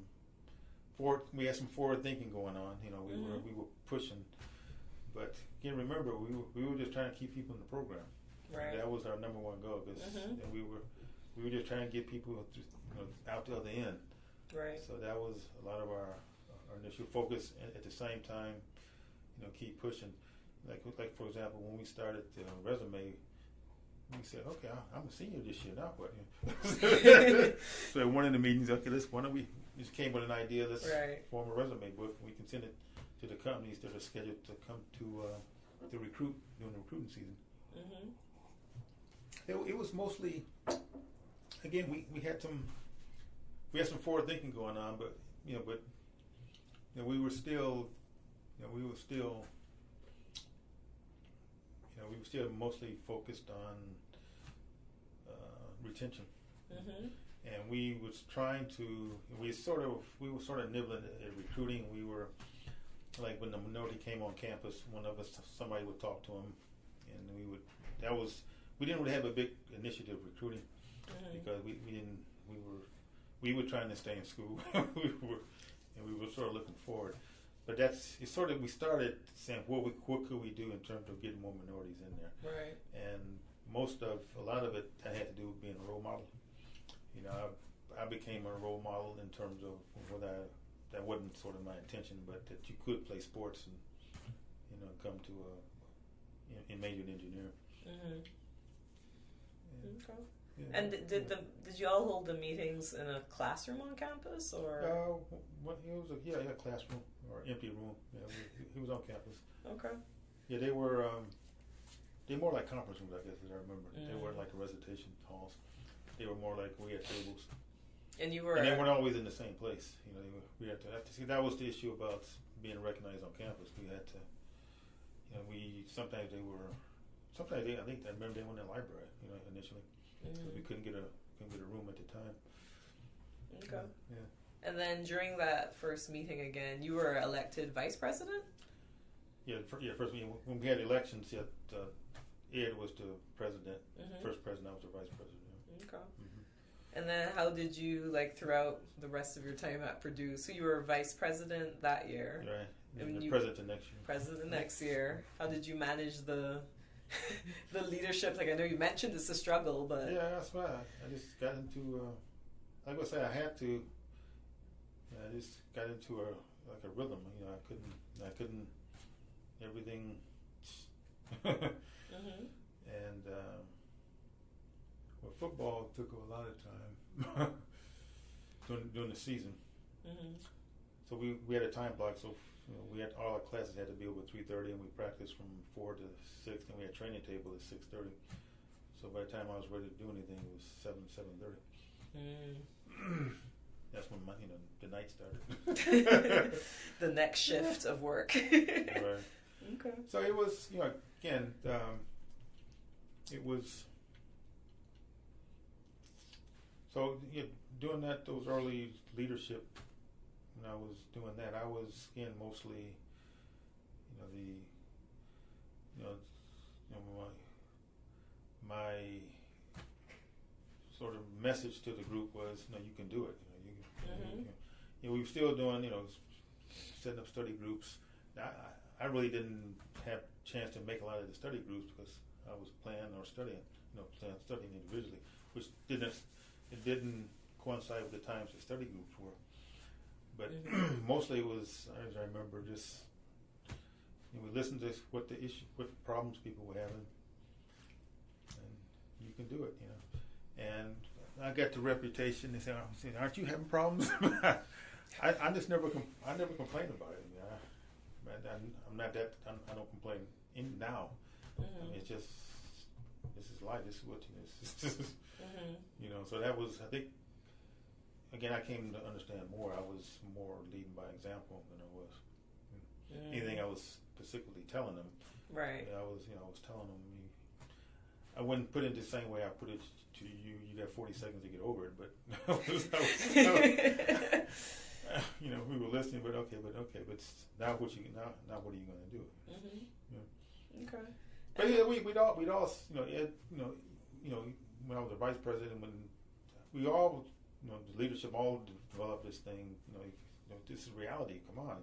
forward, we had some forward thinking going on. You know, we were Mhm. we were pushing, but again, remember we were we were just trying to keep people in the program. Right. That was our number one goal, 'cause- Mhm. and we were we were just trying to get people to, you know, out the other end. Right. So that was a lot of our, our initial focus. And at the same time, you know, keep pushing. Like like for example, when we started the resume, we said, okay, I'm a senior this year now. What? *laughs* *laughs* so at one of the meetings, okay, let's why don't we just came with an idea. Let's Right. form a resume book. We can send it to the companies that are scheduled to come to uh, to recruit during the recruiting season. Mhm. It, it was mostly, again, we, we had some, we had some forward thinking going on, but you know, but you know, we were still, you know, we were still, you know, we were still mostly focused on uh, retention, Mhm. and we was trying to, we sort of, we were sort of nibbling at, at recruiting. We were like when the minority came on campus, one of us, somebody would talk to them, and we would. That was we didn't really have a big initiative recruiting because we, we didn't we were we were trying to stay in school. *laughs* We were and we were sort of looking forward. But that's it sort of we started saying what we what could we do in terms of getting more minorities in there? Right. and most of a lot of it that had to do with being a role model. You know I, I became a role model in terms of what I that wasn't sort of my intention but that you could play sports and you know come to a in, in major in engineering. Mhm. And, Okay. yeah, And did, did the did you all hold the meetings in a classroom on campus or? Uh, what, it was a yeah, yeah, classroom or empty room. Yeah, we, he was on campus. Okay. Yeah, they were um, they were more like conference rooms, I guess, as I remember. They Mm. weren't like the recitation halls. They were more like we had tables, And you were. and they weren't always in the same place. You know, they were, we had to, have to see that was the issue about being recognized on campus. We had to, you know, we sometimes they were, sometimes they I think I remember they went in the library. You know, initially 'cause we couldn't get a couldn't get a room at the time. Okay. Yeah. And then during that first meeting again, you were elected vice president. Yeah, fir- yeah. First, we- when we had elections, yeah, uh, Ed was the president. Mhm. First president, I was the vice president. Okay. Mm-hmm. And then how did you like throughout the rest of your time at Purdue? So you were vice president that year, Right. And And the you- president the next year. president the next year. How did you manage the *laughs* the leadership? Like I know you mentioned it's a struggle, but Yeah, that's why I, I just got into. Uh, like I say, I had to. I just got into a like a rhythm. You know, I couldn't. I couldn't. Everything. Mhm. *laughs* and um, well, football took a lot of time *laughs* during during the season. Mhm. So we, we had a time block. So you know, we had all our classes had to be over three thirty, and we practiced from four to six. And we had training table at six thirty. So by the time I was ready to do anything, it was seven seven thirty. Mm. That's when my, you know the night started. *laughs* the next shift of work. right. Okay. So it was you know again um, it was so you know, doing that those early leadership when I was doing that I was again mostly you know the you know you know my my sort of message to the group was you know you can do it you know you, Mhm. you, you know, we were still doing you know setting up study groups I, I really didn't have a chance to make a lot of the study groups because I was planning or studying, you know, playing, studying individually, which didn't it didn't coincide with the times the study groups were. But *clears throat* mostly it was, as I remember, just you know, we listened to what the issue, what problems people were having, and you can do it, you know. And I got the reputation. They said, "Aren't you having problems?" *laughs* I, I just never, com- I never complained about it. I mean, I, I'm not that. I'm, I don't complain in now. I mean, Mhm. it's just this is life. This is what you know. *laughs* Mhm. you know. So that was. I think. Again, I came to understand more. I was more leading by example than I was Mm. anything I was specifically telling them. Right. I was, you know, I was telling them. You, I wouldn't put it the same way I put it to you. You got 40 seconds to get over it, but *laughs* that was, that was, that was, *laughs* you know, we were listening, but okay, but okay, but now what you now now what are you going to do? Mm-hmm. Yeah. Okay. But yeah, we we'd all we'd all you know you know you know when I was the vice president when we all you know the leadership all developed this thing you know, you know this is reality. Come on,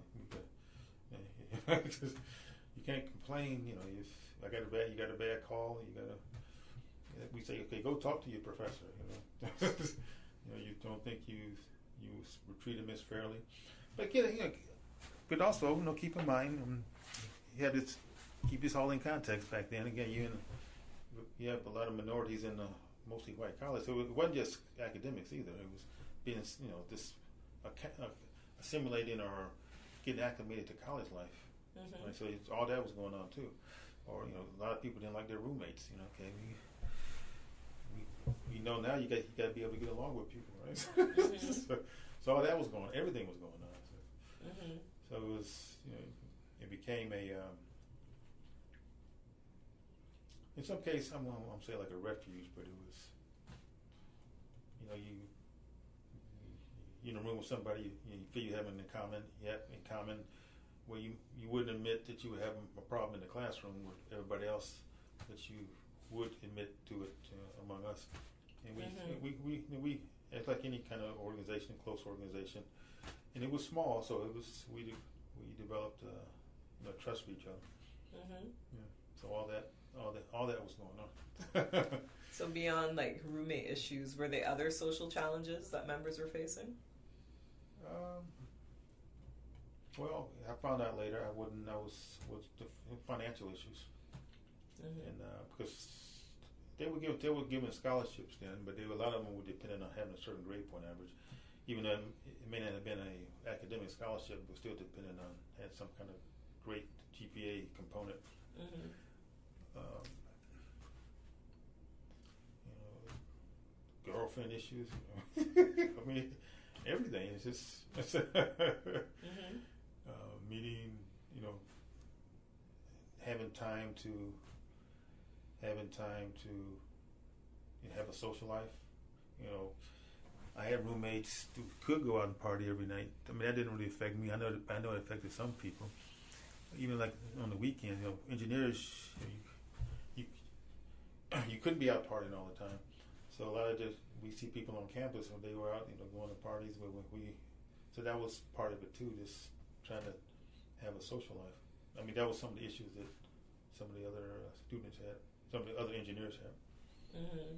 *laughs* you can't complain. You know if I got a bad you got a bad call, you got to we say okay go talk to your professor. You know *laughs* you know you don't think you you were treated misfairly, but get you know but also you know keep in mind um, you had this keep this all in context back then. Again, you in, you have a lot of minorities in a mostly white college, so it wasn't just academics either. It was being, you know, this assimilating or getting acclimated to college life. Mm-hmm. Right? So all that was going on too. Or you know, a lot of people didn't like their roommates. You know, okay, we we, we know now you got you got to be able to get along with people, right? Mm-hmm. *laughs* so, so all that was going, everything was going on. So, mm-hmm. so it was, you know, it became a um, in some case, I'm, I'm saying like a refuge, but it was, you know, you, you in a room with somebody, you, you feel you have in common, yet in common, where you, you wouldn't admit that you were having a problem in the classroom with everybody else, but you would admit to it uh, among us. And we, Mhm. we, we, we, we, it's like any kind of organization, close organization, and it was small, so it was, we, de- we developed, uh, you know, trust for each other. Mm-hmm. So all that, all that, all that was going on. *laughs* So beyond like roommate issues, were there other social challenges that members were facing? um, well, I found out later. I wouldn't. know was was the financial issues, Mm-hmm. and uh, because they were given they were given scholarships then, but they were, a lot of them were dependent on having a certain grade point average. Even though it may not have been a academic scholarship, but still dependent on had some kind of great GPA component. Mm-hmm. Um, you know, girlfriend issues. *laughs* I mean, everything. is just *laughs* Mm-hmm. uh, meeting. You know, having time to having time to you know, have a social life. You know, I had roommates who could go out and party every night. I mean, that didn't really affect me. I know I know it affected some people. Even like on the weekend, you know, engineers, you, you *clears throat* you couldn't be out partying all the time. So a lot of just we see people on campus when they were out, you know, going to parties. But when we, so that was part of it too, just trying to have a social life. I mean, that was some of the issues that some of the other uh, students had, some of the other engineers had. Mm-hmm.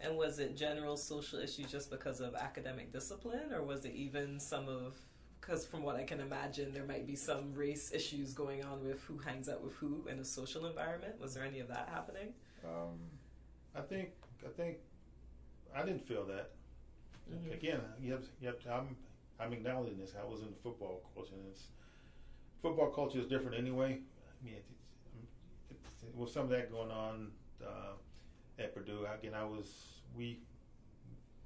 And was it general social issues just because of academic discipline, or was it even some of? Because from what I can imagine, there might be some race issues going on with who hangs out with who in a social environment. Was there any of that happening? Um, I think I think I didn't feel that. Mhm. Again, you have, you have to, I'm I'm acknowledging this. I was in the football culture, and it's football culture is different anyway. I mean, it, it, it, with some of that going on uh, at Purdue, again, I was we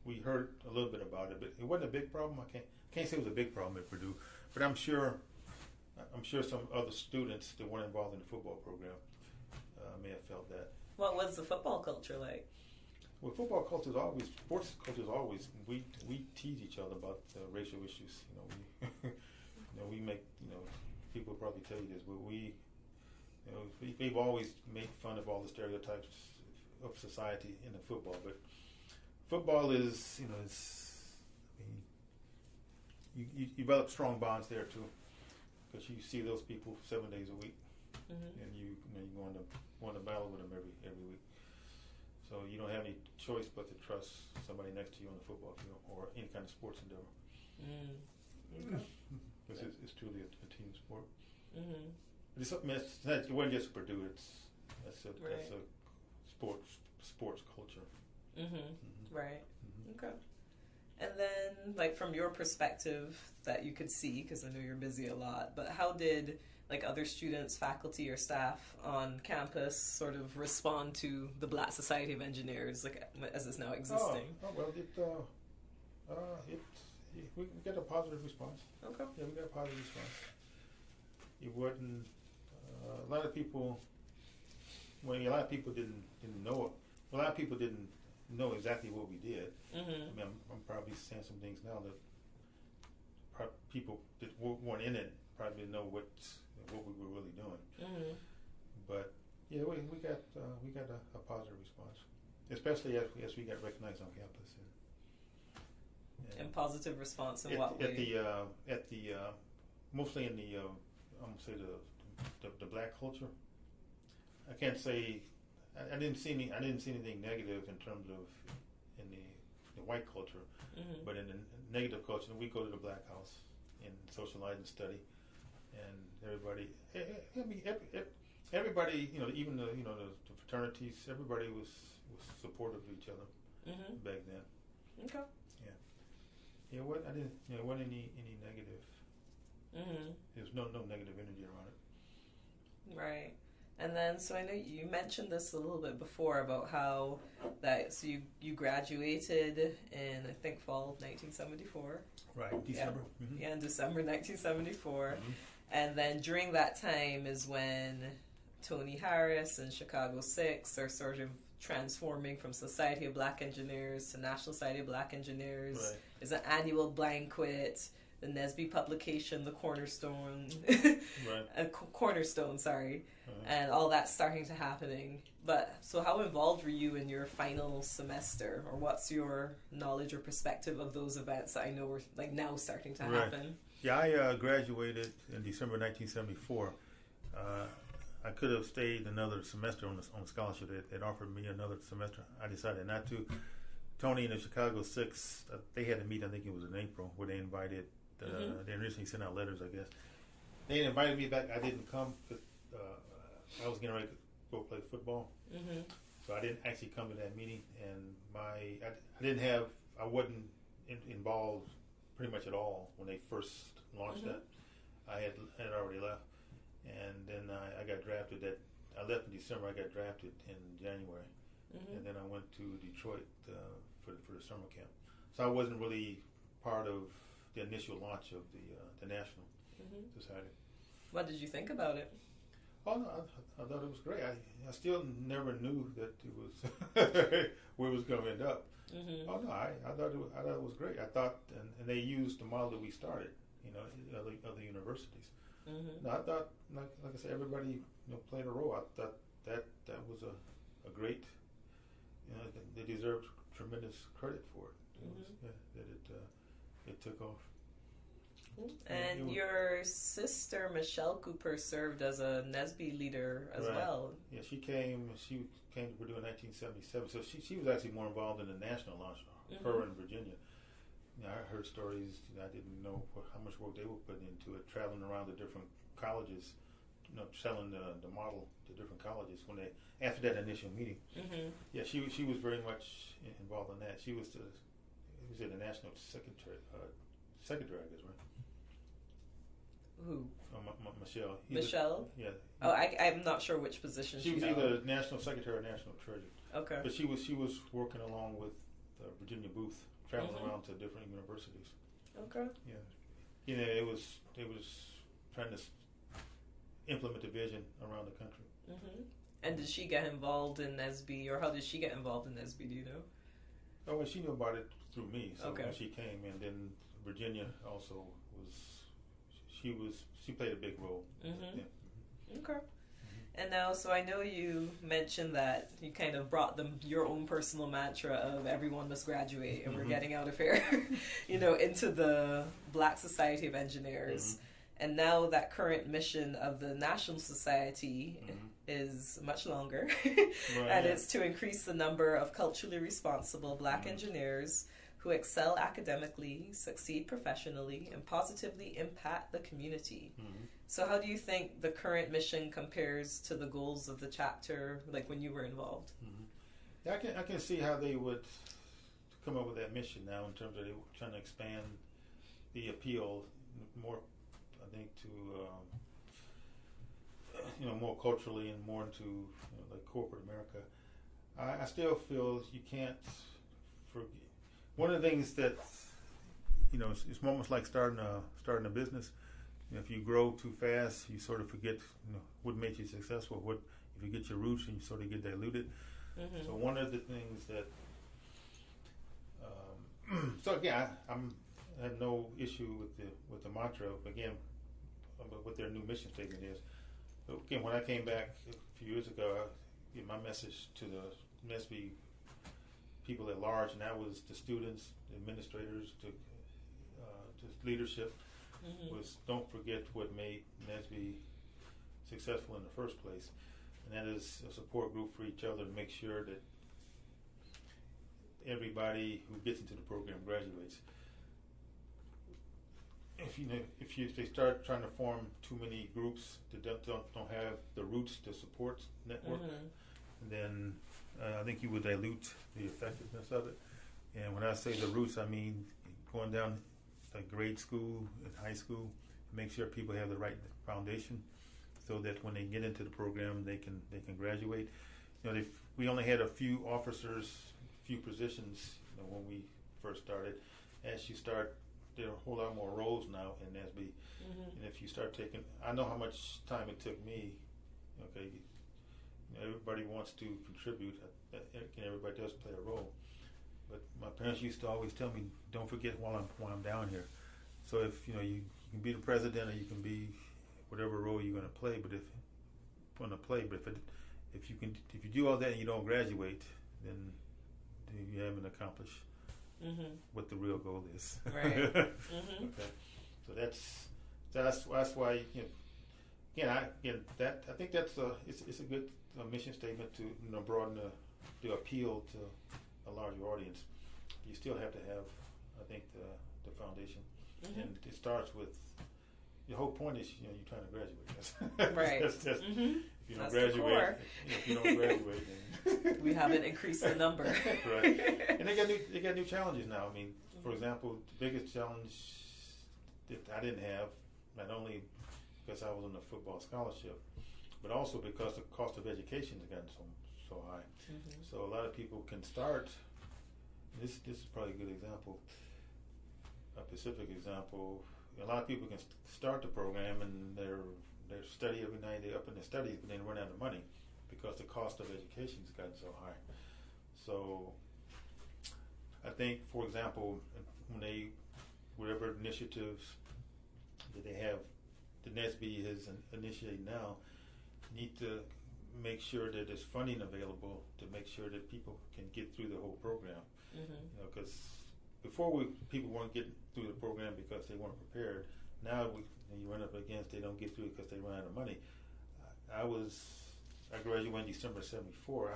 we heard a little bit about it, but it wasn't a big problem. I can't can't say it was a big problem at Purdue, but I'm sure I'm sure some other students that weren't involved in the football program uh, may have felt that. What was the football culture like? Well, football culture is always sports culture is always we we tease each other about uh, racial issues. You know, we *laughs* you know we make you know people probably tell you this, but we you know we, we've always made fun of all the stereotypes of society in the football, but football is you know is I mean you, you develop strong bonds there too because you see those people seven days a week Mm-hmm. and you you know you go into go into battle with them every every week. So you don't have any choice but to trust somebody next to you on the football field or any kind of sports endeavor. Mm. Okay. Because it's, it's truly a, a team sport. Mm-hmm. It's, I mean, it's not, it wasn't just Purdue. It's that's a that's a sports sports culture. Mm-hmm. Mhm. Right. Mhm. Okay. And then, like from your perspective that you could see, because I know you're busy a lot, but how did like other students, faculty, or staff on campus sort of respond to the Black Society of Engineers, like as it's now existing? Oh, oh well, it uh, uh, it, it we, we got a positive response. Okay. Yeah, we got a positive response. It wasn't uh, a lot of people. well, a lot of people didn't didn't know it. A lot of people didn't know exactly what we did. Mm-hmm. I mean, I'm, I'm probably saying some things now that people that w- weren't in it probably didn't know what what we were really doing. Mm-hmm. But yeah, we, we got uh, we got a, a positive response, especially as we, as we got recognized on campus. And, And positive response in at, what at the uh, at the uh, mostly in the uh, I'm gonna say the, the the black culture. I can't say I, I didn't see any I didn't see anything negative in terms of in the the white culture, mm-hmm. but in the negative culture, we go to the black house and socialize and study, and everybody eh, eh, I mean every, every- everybody you know even the you know the, the fraternities everybody was was supportive of each other mm-hmm. back then. Okay. Yeah, Yeah. what I didn't you know wasn't any any negative Mm-hmm. There's no no negative energy around it. Right. And then, so I know you mentioned this a little bit before about how that, so you, you graduated in, I think, fall of 1974. Right, December. Mhm. Yeah, in December 1974. Mhm. And then during that time is when Tony Harris and Chicago Six are sort of transforming from Society of Black Engineers to National Society of Black Engineers. Right. There's an annual banquet, the NSBE publication, the Cornerstone, *laughs* Right. a co- Cornerstone, sorry, Uh-huh. and all that starting to happening. But so, how involved were you in your final semester, or what's your knowledge or perspective of those events that I know were like now starting to Right. happen? Yeah, I uh, graduated in December 1974. Uh, I could have stayed another semester on the, on the scholarship. They, they offered me another semester. I decided not to. Tony and the Chicago Six, uh, they had a meet. I think it was in April, where they invited. Uh, Mhm. They originally sent out letters, I guess. They invited me back. I didn't come because uh, I was getting ready to go play football. Mm-hmm. So I didn't actually come to that meeting, and my I, I didn't have I wasn't in, involved pretty much at all when they first launched Mhm. that. I had had already left, and then I, I got drafted. That I left in December. I got drafted in January, Mm-hmm. and then I went to Detroit uh, for the, for the summer camp. So I wasn't really part of the initial launch of the uh, the national Mm-hmm. society. What did you think about it? Oh no, I, I thought it was great. I, I still never knew that it was *laughs* where it was going to end up. Mm-hmm. Oh no, I, I thought it was, I thought it was great. I thought, and, and they used the model that we started, you know, other other universities. Mm-hmm. No, I thought, like like I said, everybody you know played a role. I thought that that was a, a great, you know, they, they deserved tremendous credit for it. it was, yeah, that it uh, it took off. And it was- your sister Michelle Cooper served as a NSBE leader as Right. well. Yeah, she came. She came to Purdue in 1977. So she she was actually more involved in the national launch. Her Mhm. in Virginia. You know, I heard stories. You know, I didn't know what, how much work they were putting into it, traveling around the different colleges. You know, selling the the model to different colleges when they after that initial meeting. Mm-hmm. Yeah, she she was very much involved in that. She was the was it the national secretary uh, secretary I guess right. Who? Uh, M- M- Michelle. Either- Michelle? Yeah. Oh, I, I'm not sure which position she she was held. either national secretary or national treasurer. Okay. But she was she was working along with uh, Virginia Booth, traveling Mhm. around to different universities. Okay. Yeah, you know, it was it was trying to implement the vision around the country. Mm-hmm. And did she get involved in NSBE, or how did she get involved in NSBE? Do you know? Oh, well, she knew about it through me. So Okay. when she came, and then Virginia also was she was she played a big role. Mm-hmm. Yeah. Okay. And now, so I know you mentioned that you kind of brought them your own personal mantra of everyone must graduate and we're Mhm. getting out of here, *laughs* you know, into the Black Society of Engineers. And now that current mission of the National Society Mhm. is much longer. *laughs* Right, and yeah. it's to increase the number of culturally responsible black Mhm. engineers who excel academically, succeed professionally, and positively impact the community. Mhm. So, how do you think the current mission compares to the goals of the chapter, like when you were involved? Mhm. Yeah, I can I can see how they would come up with that mission now in terms of trying to expand the appeal more. I think to um, you know more culturally and more into you know, like corporate America. I, I still feel you can't forget. One of the things that you know it's, it's almost like starting a starting a business. You know, if you grow too fast, you sort of forget you know, what made you successful. What if you get your roots and you sort of get diluted. Mm-hmm. So one of the things that, um, *clears throat* so again, I, I'm I have no issue with the with the mantra. Again, but what their new mission statement is. But again, when I came back a few years ago, I, my message to the NSBE people at large, and that was the students, the administrators, to uh, to leadership, Mm-hmm. was don't forget what made NSBE successful in the first place, and that is a support group for each other to make sure that everybody who gets into the program graduates. If you know, if you if they start trying to form too many groups that don't don't, don't have the roots to support network, Mm-hmm. then uh, I think you would dilute the effectiveness of it. And when I say the roots, I mean going down grade school and high school, make sure people have the right foundation, so that when they get into the program, they can they can graduate. You know, if we only had a few officers, few positions you know, when we first started. As you start, there are a whole lot more roles now in NSBE. Mm-hmm. And if you start taking, I know how much time it took me. Okay, you know, everybody wants to contribute, uh, uh, and everybody does play a role. But my parents used to always tell me, "Don't forget while I'm while I'm down here." So if you know you, you can be the president or you can be whatever role you're going to play, but if going to play, but if it, if you can if you do all that and you don't graduate, then, you haven't accomplished Mm-hmm. what the real goal is. Right. *laughs* Mm-hmm. Okay, so that's that's that's why you know, again I again that I think that's a it's, it's a good uh, mission statement to you know broaden the, the appeal to a larger audience. You still have to have I think the the foundation, Mm-hmm. and it starts with the whole point is you know you're trying to graduate. *laughs* That's, Right. that's, that's, Mm-hmm. if you don't That's graduate, if you don't graduate, then *laughs* We haven't increased the number. *laughs* right. And they got new they got new challenges now. I mean, for Mhm. example, the biggest challenge that I didn't have, not only because I was on the football scholarship, but also because the cost of education has gotten so so high. Mhm. So a lot of people can start. This this is probably a good example, a specific example. A lot of people can st- start the program and they're they study every night. They up in their studies, but then run out of money because the cost of education has gotten so high. So I think, for example, when they whatever initiatives that they have, the NSBE is in- initiating now, need to make sure that there's funding available to make sure that people can get through the whole program. Mhm. You know, because before we people weren't getting through the program because they weren't prepared. Now we you run up against they don't get through it because they run out of money. I, I was I graduated in December '74.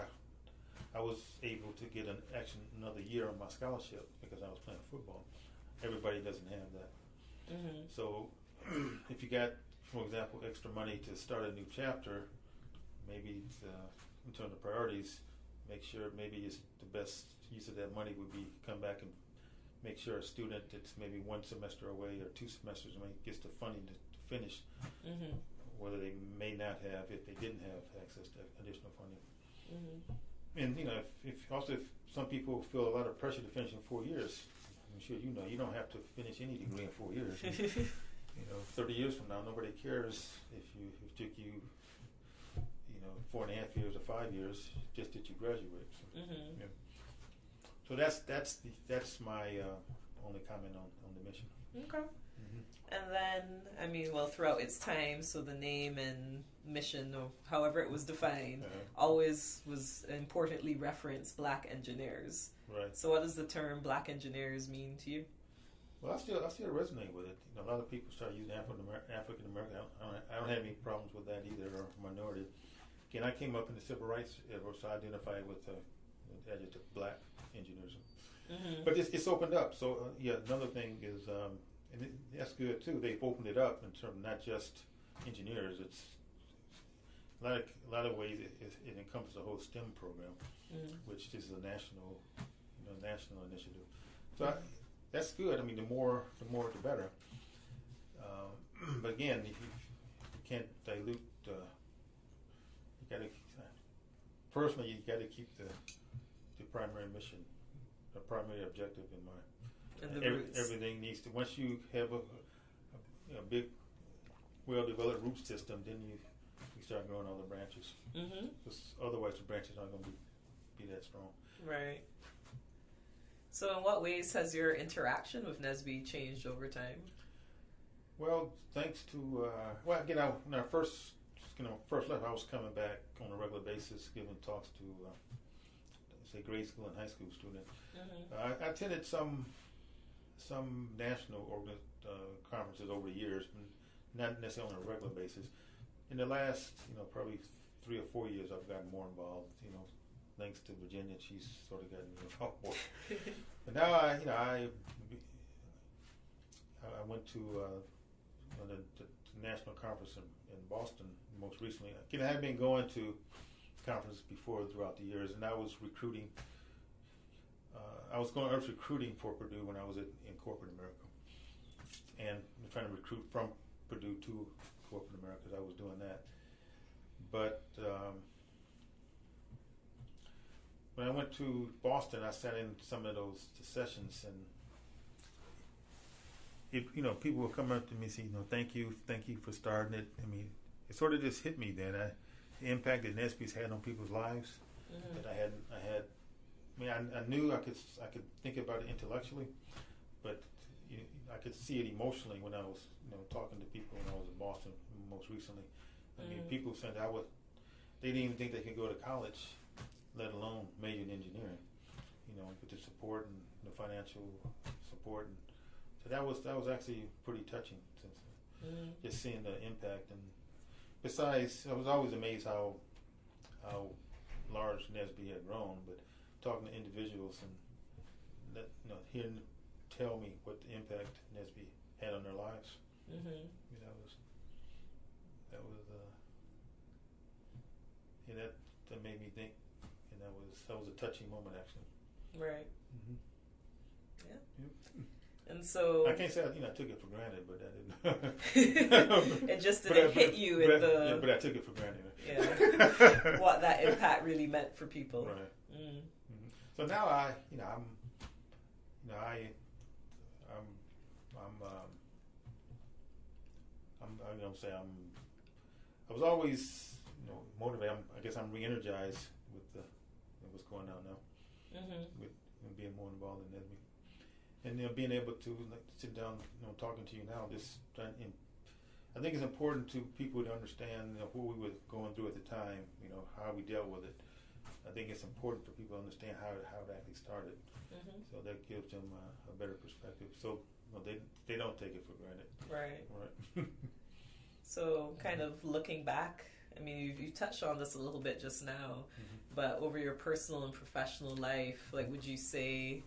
I I was able to get an action another year on my scholarship because I was playing football. Everybody doesn't have that. Mhm. So *clears throat* if you got, for example, extra money to start a new chapter, maybe uh, in terms of priorities, make sure maybe it's the best use of that money would be come back and make sure a student that's maybe one semester away or two semesters away gets the funding to, to finish, Mhm. whether they may not have if they didn't have access to additional funding. Mhm. And you know, if, if also if some people feel a lot of pressure to finish in four years, I'm sure you know you don't have to finish any degree in four years. *laughs* you know, 30 years from now, nobody cares if you if it took you know, four and a half years or five years just that you graduate. So, Mhm. yeah. so that's that's the that's my uh, only comment on, on the mission. Okay. And then, I mean, well, throughout its time, so the name and mission, or however it was defined, Uh-huh. always was importantly referenced black engineers. Right. So, what does the term black engineers mean to you? Well, I still I still resonate with it. You know, a lot of people start using African African American. I don't, I don't- I don't have any problems with that either, or minority. Again, I came up in the civil rights era, so I identified with uh, the adjective black engineers. Mm-hmm. But it's, it's opened up. So uh, yeah, another thing is, um, and it, that's good too. They've opened it up in terms of not just engineers. It's a lot of a lot of ways it, it, it encompasses the whole STEM program, mm which is a national, you know, national initiative. So I, that's good. I mean, the more the more the better. Um, *clears throat* but again, you, you can't dilute. Uh, got to personally, you got to keep the the primary mission, the primary objective in mind. And the Every, roots. everything needs to. Once you have a, a, a big well-developed root system, then you you start growing all the branches. Mm-hmm. Otherwise, the branches aren't going to be be that strong. Right. So, in what ways has your interaction with NSBE changed over time? Well, thanks to uh, well, again, I, when I first you know first left, I was coming back on a regular basis, giving talks to uh, say grade school and high school students. Mm-hmm. Uh, I attended some some national organ, uh, conferences over the years, not necessarily on a regular basis. In the last, you know, probably three or four years, I've gotten more involved. You know, thanks to Virginia, she's sort of gotten me *laughs* involved more. but now, I, you know, I I went to uh, the, the, national conference in, in Boston most recently. Again, I had been going to conferences before throughout the years, and I was recruiting. Uh, I was going. I was recruiting for Purdue when I was at, in corporate America, and trying to recruit from Purdue to corporate America. I was doing that, but um, when I went to Boston, I sat in some of those sessions, and it, you know, people would come up to me and say, you know, thank you, thank you for starting it. I mean, it sort of just hit me then. I, the impact that NSBE's had on people's lives Mm-hmm. that I had, I had. I mean, I, I knew I could, I could think about it intellectually, but you, I could see it emotionally when I was, you know, talking to people when I was in Boston most recently. I mean, Mhm. people said I would, they didn't even think they could go to college, let alone major in engineering. You know, with the support and the financial support, and that was that was actually pretty touching. Since Mm-hmm. just seeing the impact and besides I was always amazed how how large NSBE had grown but talking to individuals and let, you know hearing tell me what the impact NSBE had on their lives Mm-hmm. you know, that was that was uh yeah that that made me think and that was that was a touching moment actually Right. mm-hmm. And so I can't say I, you know I took it for granted but I didn't *laughs* it just didn't hit you but the yeah, but I took it for granted Yeah. *laughs* what that impact really meant for people. right Mm. hmm So now I, you know, I'm, you know, I, I'm, I'm, um, I'm, I'm gonna say I'm, I was always, you know, motivated. I'm, I guess I'm re-energized with the, with what's going on now, Mm-hmm. with and being more involved in NSBE. And you know, being able to like, sit down, you know, talking to you now, just trying. In, I think it's important to people to understand you know, what we were going through at the time. You know, how we dealt with it. I think it's important for people to understand how how it actually started. Mm-hmm. So that gives them a, a better perspective. So you know, they they don't take it for granted, Right. right? *laughs* So, kind of looking back, I mean, you, you touched on this a little bit just now, but over your personal and professional life, like, would you say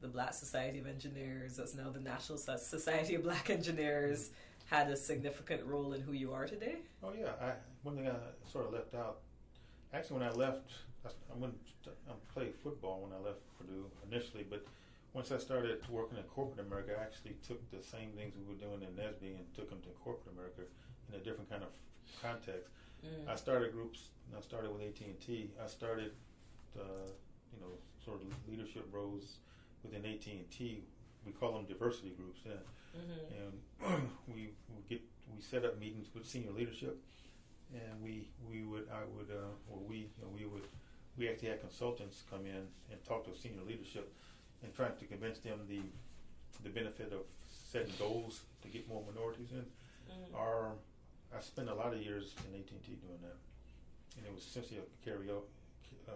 the Black Society of Engineers, that's now the National Society of Black Engineers, had a significant role in who you are today? Oh yeah, I, one thing I sort of left out. Actually, when I left, I went I played football when I left Purdue initially, but once I started working in corporate America, I actually took the same things we were doing in NSBE and took them to corporate America in a different kind of context. Mm. I started groups. I started with AT and T. I started, uh, you know, sort of leadership roles within AT and T. We call them diversity groups. Yeah Mm-hmm. and *clears throat* we would get we set up meetings with senior leadership, and we we would I would uh, or we you know, we would we actually had consultants come in and talk to senior leadership and trying to convince them the the benefit of setting goals to get more minorities in. Mm. Our I spent a lot of years in AT and T doing that, and it was essentially a karaoke. Uh,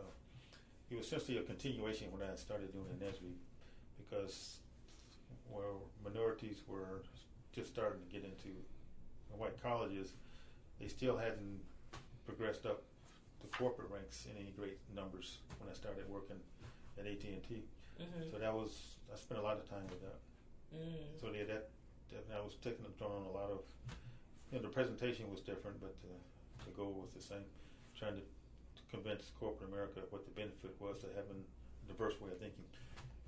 it was essentially a continuation of what I started doing in NSBE, because where minorities were just starting to get into white colleges, they still hadn't progressed up the corporate ranks in any great numbers when I started working at AT and T. Mm-hmm. So that was I spent a lot of time with that. Mm. So yeah, that, that I was taking on a lot of. You know, the presentation was different, but uh, the goal was the same. Trying to, to convince corporate America what the benefit was to having a diverse way of thinking.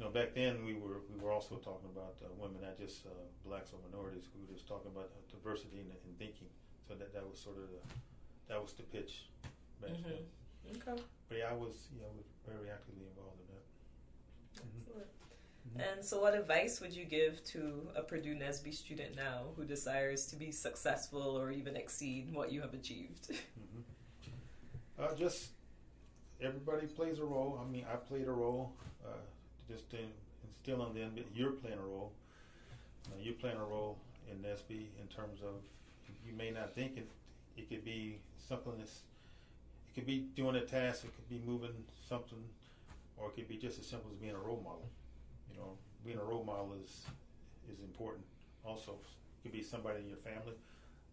You know, back then we were we were also talking about uh, women, not just uh, blacks or minorities. We were just talking about uh, diversity in, in thinking. So that that was sort of the, that was the pitch back. Mm-hmm. Okay. But yeah, I was yeah I was very actively involved in that. Mhm. And so, what advice would you give to a Purdue NSBE student now who desires to be successful or even exceed what you have achieved? Mm-hmm. Uh, just everybody plays a role. I mean, I played a role. Uh, just to instill on them that you're playing a role. Uh, you're playing a role in NSBE in terms of you may not think it. It could be something that's. It could be doing a task. It could be moving something, or it could be just as simple as being a role model. You know, being a role model is is important. Also, it could be somebody in your family,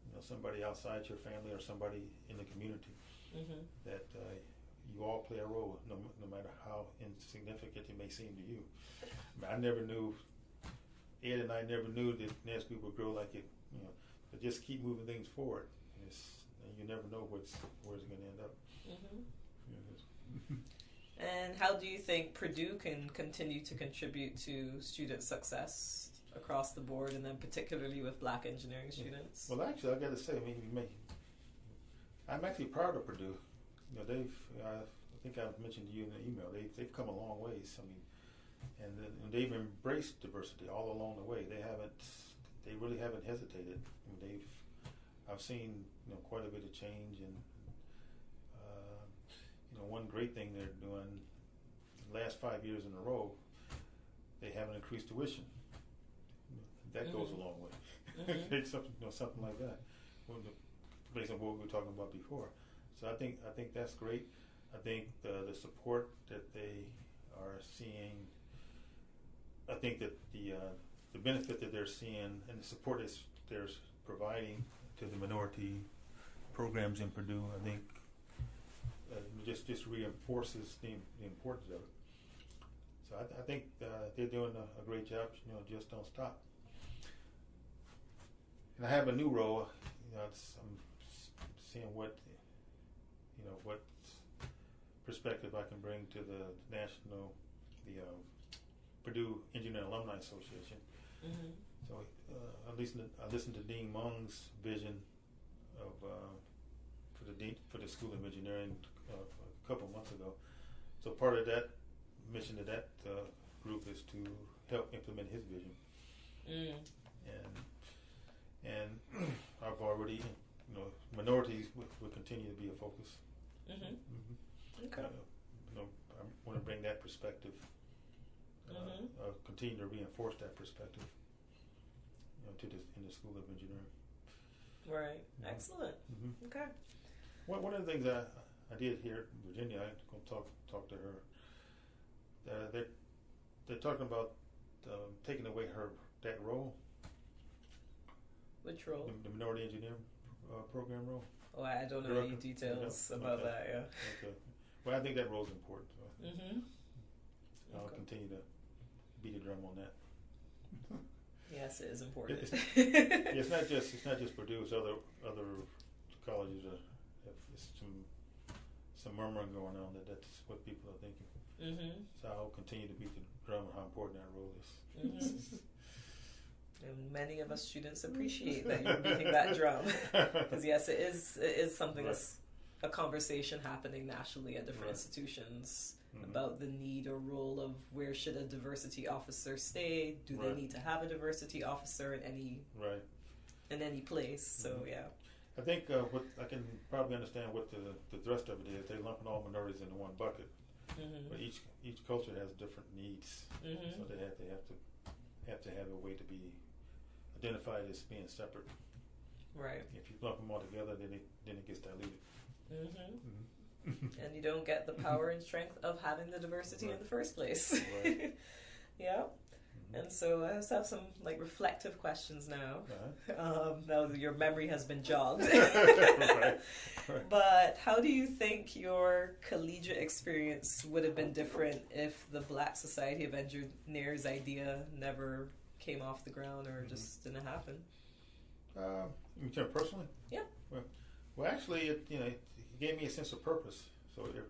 you know, somebody outside your family, or somebody in the community Mm-hmm. that uh, you all play a role, no, no matter how insignificant it may seem to you. I, mean, I never knew, Ed and I never knew that NSBE would grow like it, you know, but just keep moving things forward. It's, and you never know what's, where it's going to end up. Mm-hmm. It's- And how do you think Purdue can continue to contribute to student success across the board, and then particularly with Black engineering students? Well, actually, I got to say, I mean, I'm actually proud of Purdue. You know, they've, I think I've mentioned to you in the email, they, they've come a long ways. I mean, and, then- and they've embraced diversity all along the way. They haven't, they really haven't hesitated. I mean, they've, I've seen, you know, quite a bit of change and, uh, you know, one great thing they're doing, last five years in a row, they haven't increased tuition. That goes Mhm. a long way. *laughs* Mhm. something, you know, something like that. Based on what we were talking about before, so I think I think that's great. I think the the support that they are seeing. I think that the uh, the benefit that they're seeing and the support is they're providing to the minority programs in Purdue, I think, uh, just just reinforces the, the importance of it. So I, I think uh, they're doing a, a great job. You know, just don't stop. And I have a new role. You know, I'm seeing what, you know, what perspective I can bring to the national, the um, Purdue Engineering Alumni Association. Mm-hmm. So uh, I listened. To, I listened to Dean Mung's vision of uh, for the dean, for the School of Engineering uh, a couple months ago. So part of that mission to that uh, group is to help implement his vision, Mm. and and *clears throat* I've already, you know, minorities will, will continue to be a focus. Mm-hmm. Mm-hmm. Okay. Uh, I want to bring that perspective. Uh, Mhm. uh, continue to reinforce that perspective. You know, to the in the School of Engineering. Right. Mhm. Excellent. Mm-hmm. Okay. One one of the things I I did here in Virginia, I go talk talk to her. Uh, they they're talking about um, taking away her that role, Which role? the, the minority engineer uh, program role. Oh, I don't know any details about Okay. that. Yeah. Okay, well I think that role is important. So Mm-hmm. I'll Okay. continue to beat the drum on that. Yes, it is important. *laughs* Yeah, it's not just it's not just Purdue. It's other other colleges are have some some murmuring going on that that's what people are thinking. mm-hmm. So I'll continue to beat the drum on how important that role is. Mhm. *laughs* And many of us students appreciate that you're beating that drum. *laughs* Because yes, it is it is something Right. that's a conversation happening nationally at different Right. institutions Mhm. about the need or role of where should a diversity officer stay? Do they Right. need to have a diversity officer in any Right. in any place? So Mhm. yeah. I think uh, what I can probably understand what the the thrust of it is. They're lumping all minorities into one bucket, Mm-hmm. but each each culture has different needs, Mhm. so they have they have to have to have a way to be identified as being separate. Right. If you lump them all together, then it then it gets diluted. Mm-hmm. Mm-hmm. And you don't get the power *laughs* and strength of having the diversity in the first place. Right. *laughs* yeah. And so I just have some like reflective questions now. Uh-huh. *laughs* Um, now that your memory has been jogged. Right, right. But how do you think your collegiate experience would have been different if the Black Society of Engineers idea never came off the ground or Mhm. just didn't happen? Uh, you mean personally? Yeah. Well, well, actually, it you know it gave me a sense of purpose. So if,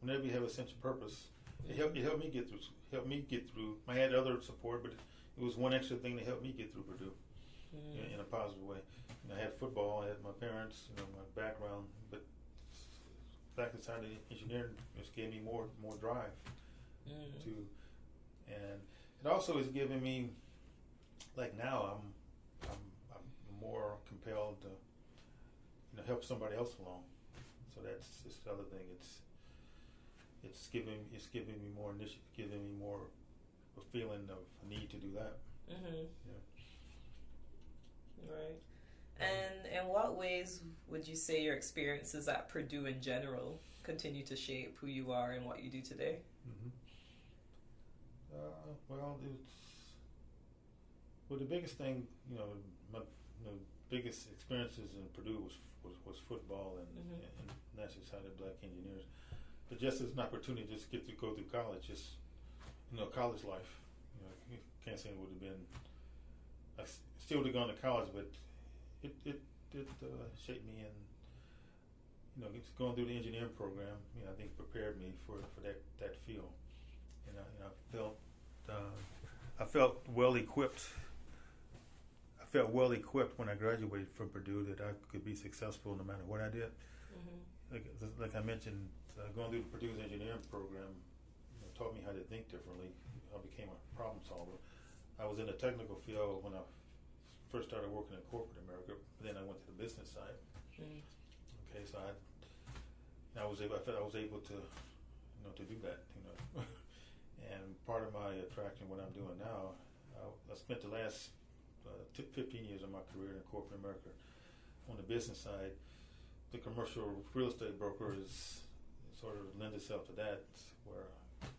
whenever you have a sense of purpose, it helped it helped me get through. Helped me get through. I had other support, but it was one extra thing that helped me get through Purdue Mm. in, in a positive way. You know, I had football. I had my parents. You know, my background, but back Black Society Engineering just gave me more more drive Mm. to, and it also is giving me, like now, I'm, I'm, I'm more compelled to, you know, help somebody else along. So that's just the other thing. It's, it's giving, it's giving me more initiative, giving me more a feeling of a need to do that. Mm-hmm. Yeah. Right. And in what ways would you say your experiences at Purdue in general continue to shape who you are and what you do today? Mm-hmm. Uh, well, it's well the biggest thing, you know, my the biggest experiences in Purdue was was, was football and, Mhm. and National Society of Black Engineers. But just as an opportunity, to just get to go through college, just you know, college life. You know, you can't say it would have been. I s- still would have gone to college, but it it it uh, shaped me and you know, going through the engineering program, you know, I think prepared me for, for that, that field. And I, you know, I felt uh, I felt well equipped. Felt well equipped when I graduated from Purdue that I could be successful no matter what I did. Mm-hmm. Like, like I mentioned, uh, going through the Purdue's engineering program you know, taught me how to think differently. I became a problem solver. I was in the technical field when I first started working in corporate America. But then I went to the business side. Mm. Okay, so I, I was able. I felt I was able to, you know, to do that. You know, *laughs* and part of my attraction, what I'm doing now, I, I spent the last uh, t- 15 years of my career in corporate America. On the business side, the commercial real estate broker is sort of lends itself to that, where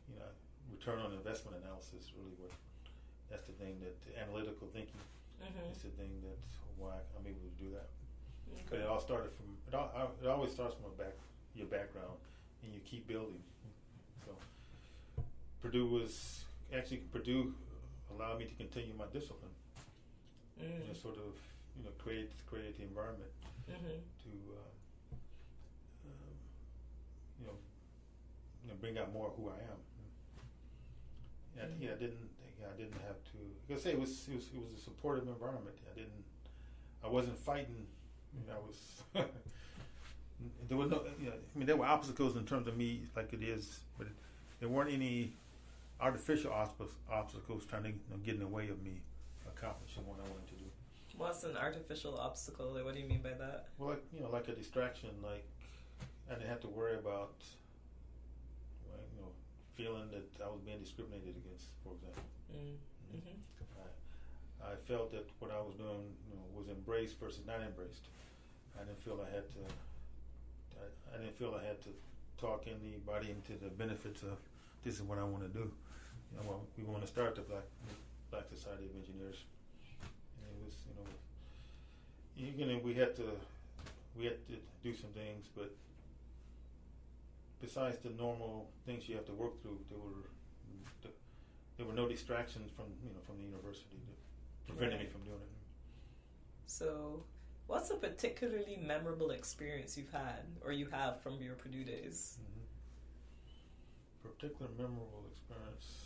you know, return on investment analysis is really what. That's the thing that analytical thinking Mm-hmm. is the thing that's why I'm able to do that. But it all started from it, all, it always starts from a back your background, and you keep building. So Purdue was actually Purdue allowed me to continue my discipline. Mm. Just sort of you know create create the environment Mm-hmm. to uh, um, you know you know bring out more of who I am. Yeah, Mhm. yeah, I didn't. Yeah, I didn't have to. Like I say, it was it was it was a supportive environment. I didn't. I wasn't fighting. You know, I was. *laughs* there was no. You know, I mean, there were obstacles in terms of me, like it is, but it, there weren't any artificial obstacles, obstacles trying to you know, get in the way of me accomplishing what I wanted to do. What's an artificial obstacle? Like, what do you mean by that? Well, like you know, like a distraction. Like I didn't have to worry about, like, you know, feeling that I was being discriminated against. For example, Mm. Mm-hmm. I, I felt that what I was doing you know, was embraced versus not embraced. I didn't feel I had to. I, I didn't feel I had to talk anybody into the benefits of this is what I want to do. You know, well, we want to start the Black Black Society of Engineers, and it was you know, even we had to, we had to do some things, but besides the normal things you have to work through, there were there were no distractions from you know from the university that prevented me from doing it. So, what's a particularly memorable experience you've had or you have from your Purdue days? Mm-hmm. Particular memorable experience.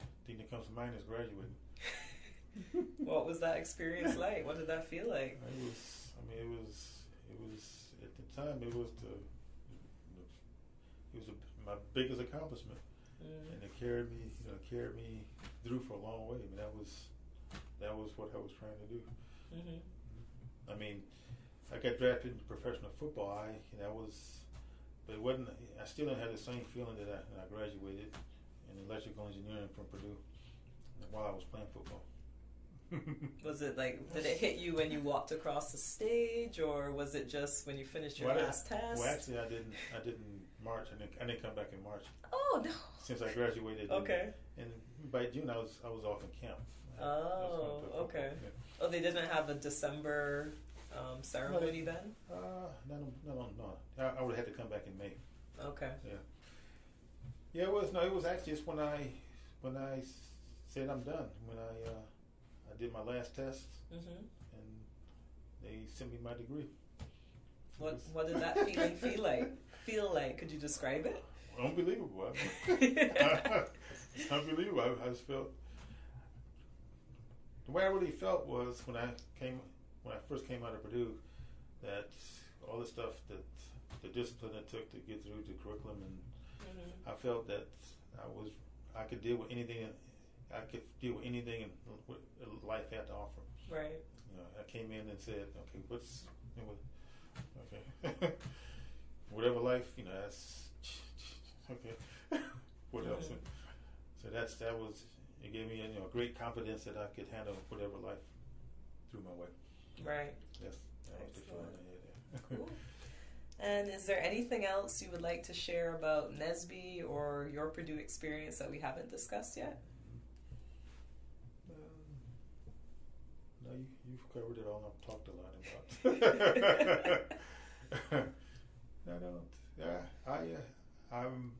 The thing that comes to mind is graduating. *laughs* what was that experience like? What did that feel like? It was. I mean, it was. It was at the time. It was the. It was a, my biggest accomplishment, Mm. and it carried me. You know, carried me through for a long way. I mean, that was. That was what I was trying to do. Mm-hmm. I mean, I got drafted into professional football. I that was, but it wasn't. I still didn't have the same feeling that I, I graduated in electrical engineering from Purdue while I was playing football. *laughs* Was it like, did it hit you when you walked across the stage or was it just when you finished your Well, last test? Well, actually, I didn't. I didn't March. I didn't, I didn't come back in March oh, no. since I graduated. Okay. And, and by June, I was I was off in camp. I- Oh, okay. Yeah. Oh, they didn't have a December um, ceremony then? Uh, no, no, no, no. I, I would have had to come back in May. Okay. Yeah, it was no. It was actually just when I when I said I'm done. When I uh, I did my last test Mm-hmm. and they sent me my degree. What What did that *laughs* feeling feel like? Feel like? Could you describe it? Unbelievable. *laughs* *laughs* Unbelievable. I, I just felt the way I really felt was when I came when I first came out of Purdue that all the stuff that the discipline it took to get through the curriculum and Mm-hmm. I felt that I was I could deal with anything. I could deal with anything what life had to offer. Right. You know, I came in and said, okay, what's you know, okay, *laughs* whatever life you know that's *laughs* okay. *laughs* what else? Mhm. So that's that was it gave me you know great confidence that I could handle whatever life threw my way. Right. Yes, that was the feeling Excellent. I had. Cool. And is there anything else you would like to share about NSBE or your Purdue experience that we haven't discussed yet? Um, no, you, you've covered it all. I've talked a lot about. *laughs* *laughs* I don't. Yeah, I, uh, I'm,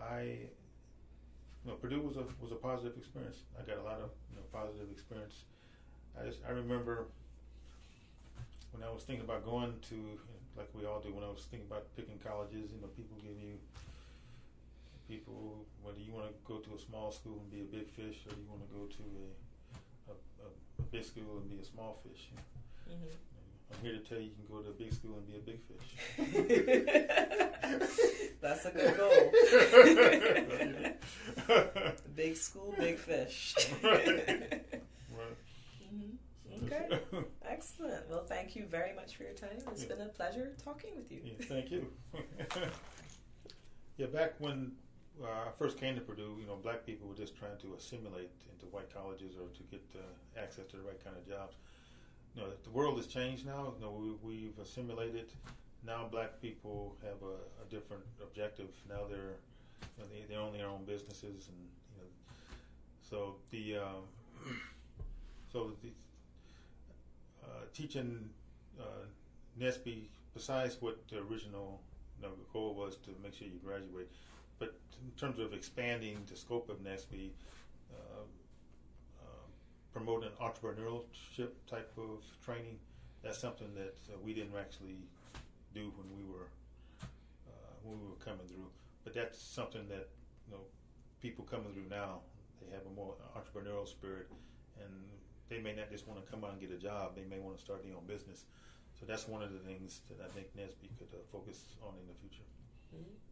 I, you know, Purdue was a was a positive experience. I got a lot of you know, positive experience. I just I remember when I was thinking about going to, like we all do, when I was thinking about picking colleges. You know, people give you people whether you want to go to a small school and be a big fish or you want to go to a a, a, a big school and be a small fish. Mm-hmm. I'm here to tell you, you can go to a big school and be a big fish. *laughs* That's a good goal. *laughs* big school, big fish. Right. *laughs* Mhm. Okay. Excellent. Well, thank you very much for your time. It's Yeah. been a pleasure talking with you. Yeah, thank you. *laughs* yeah, back when uh, I first came to Purdue, you know, black people were just trying to assimilate into white colleges or to get uh, access to the right kind of jobs. You know, the world has changed now. You know, we, we've assimilated. Now, black people have a, a different objective. Now they're you know, they, they own their own businesses, and you know, so the um, *clears throat* so the uh, teaching uh, besides what the original you know, goal was to make sure you graduate, but in terms of expanding the scope of NSBE, uh, uh, promoting entrepreneurship type of training, that's something that uh, we didn't actually do when we were uh, when we were coming through. But that's something that you know people coming through now they have a more entrepreneurial spirit, and they may not just want to come out and get a job. They may want to start their own business. So that's one of the things that I think NSBE could uh, focus on in the future. Mhm.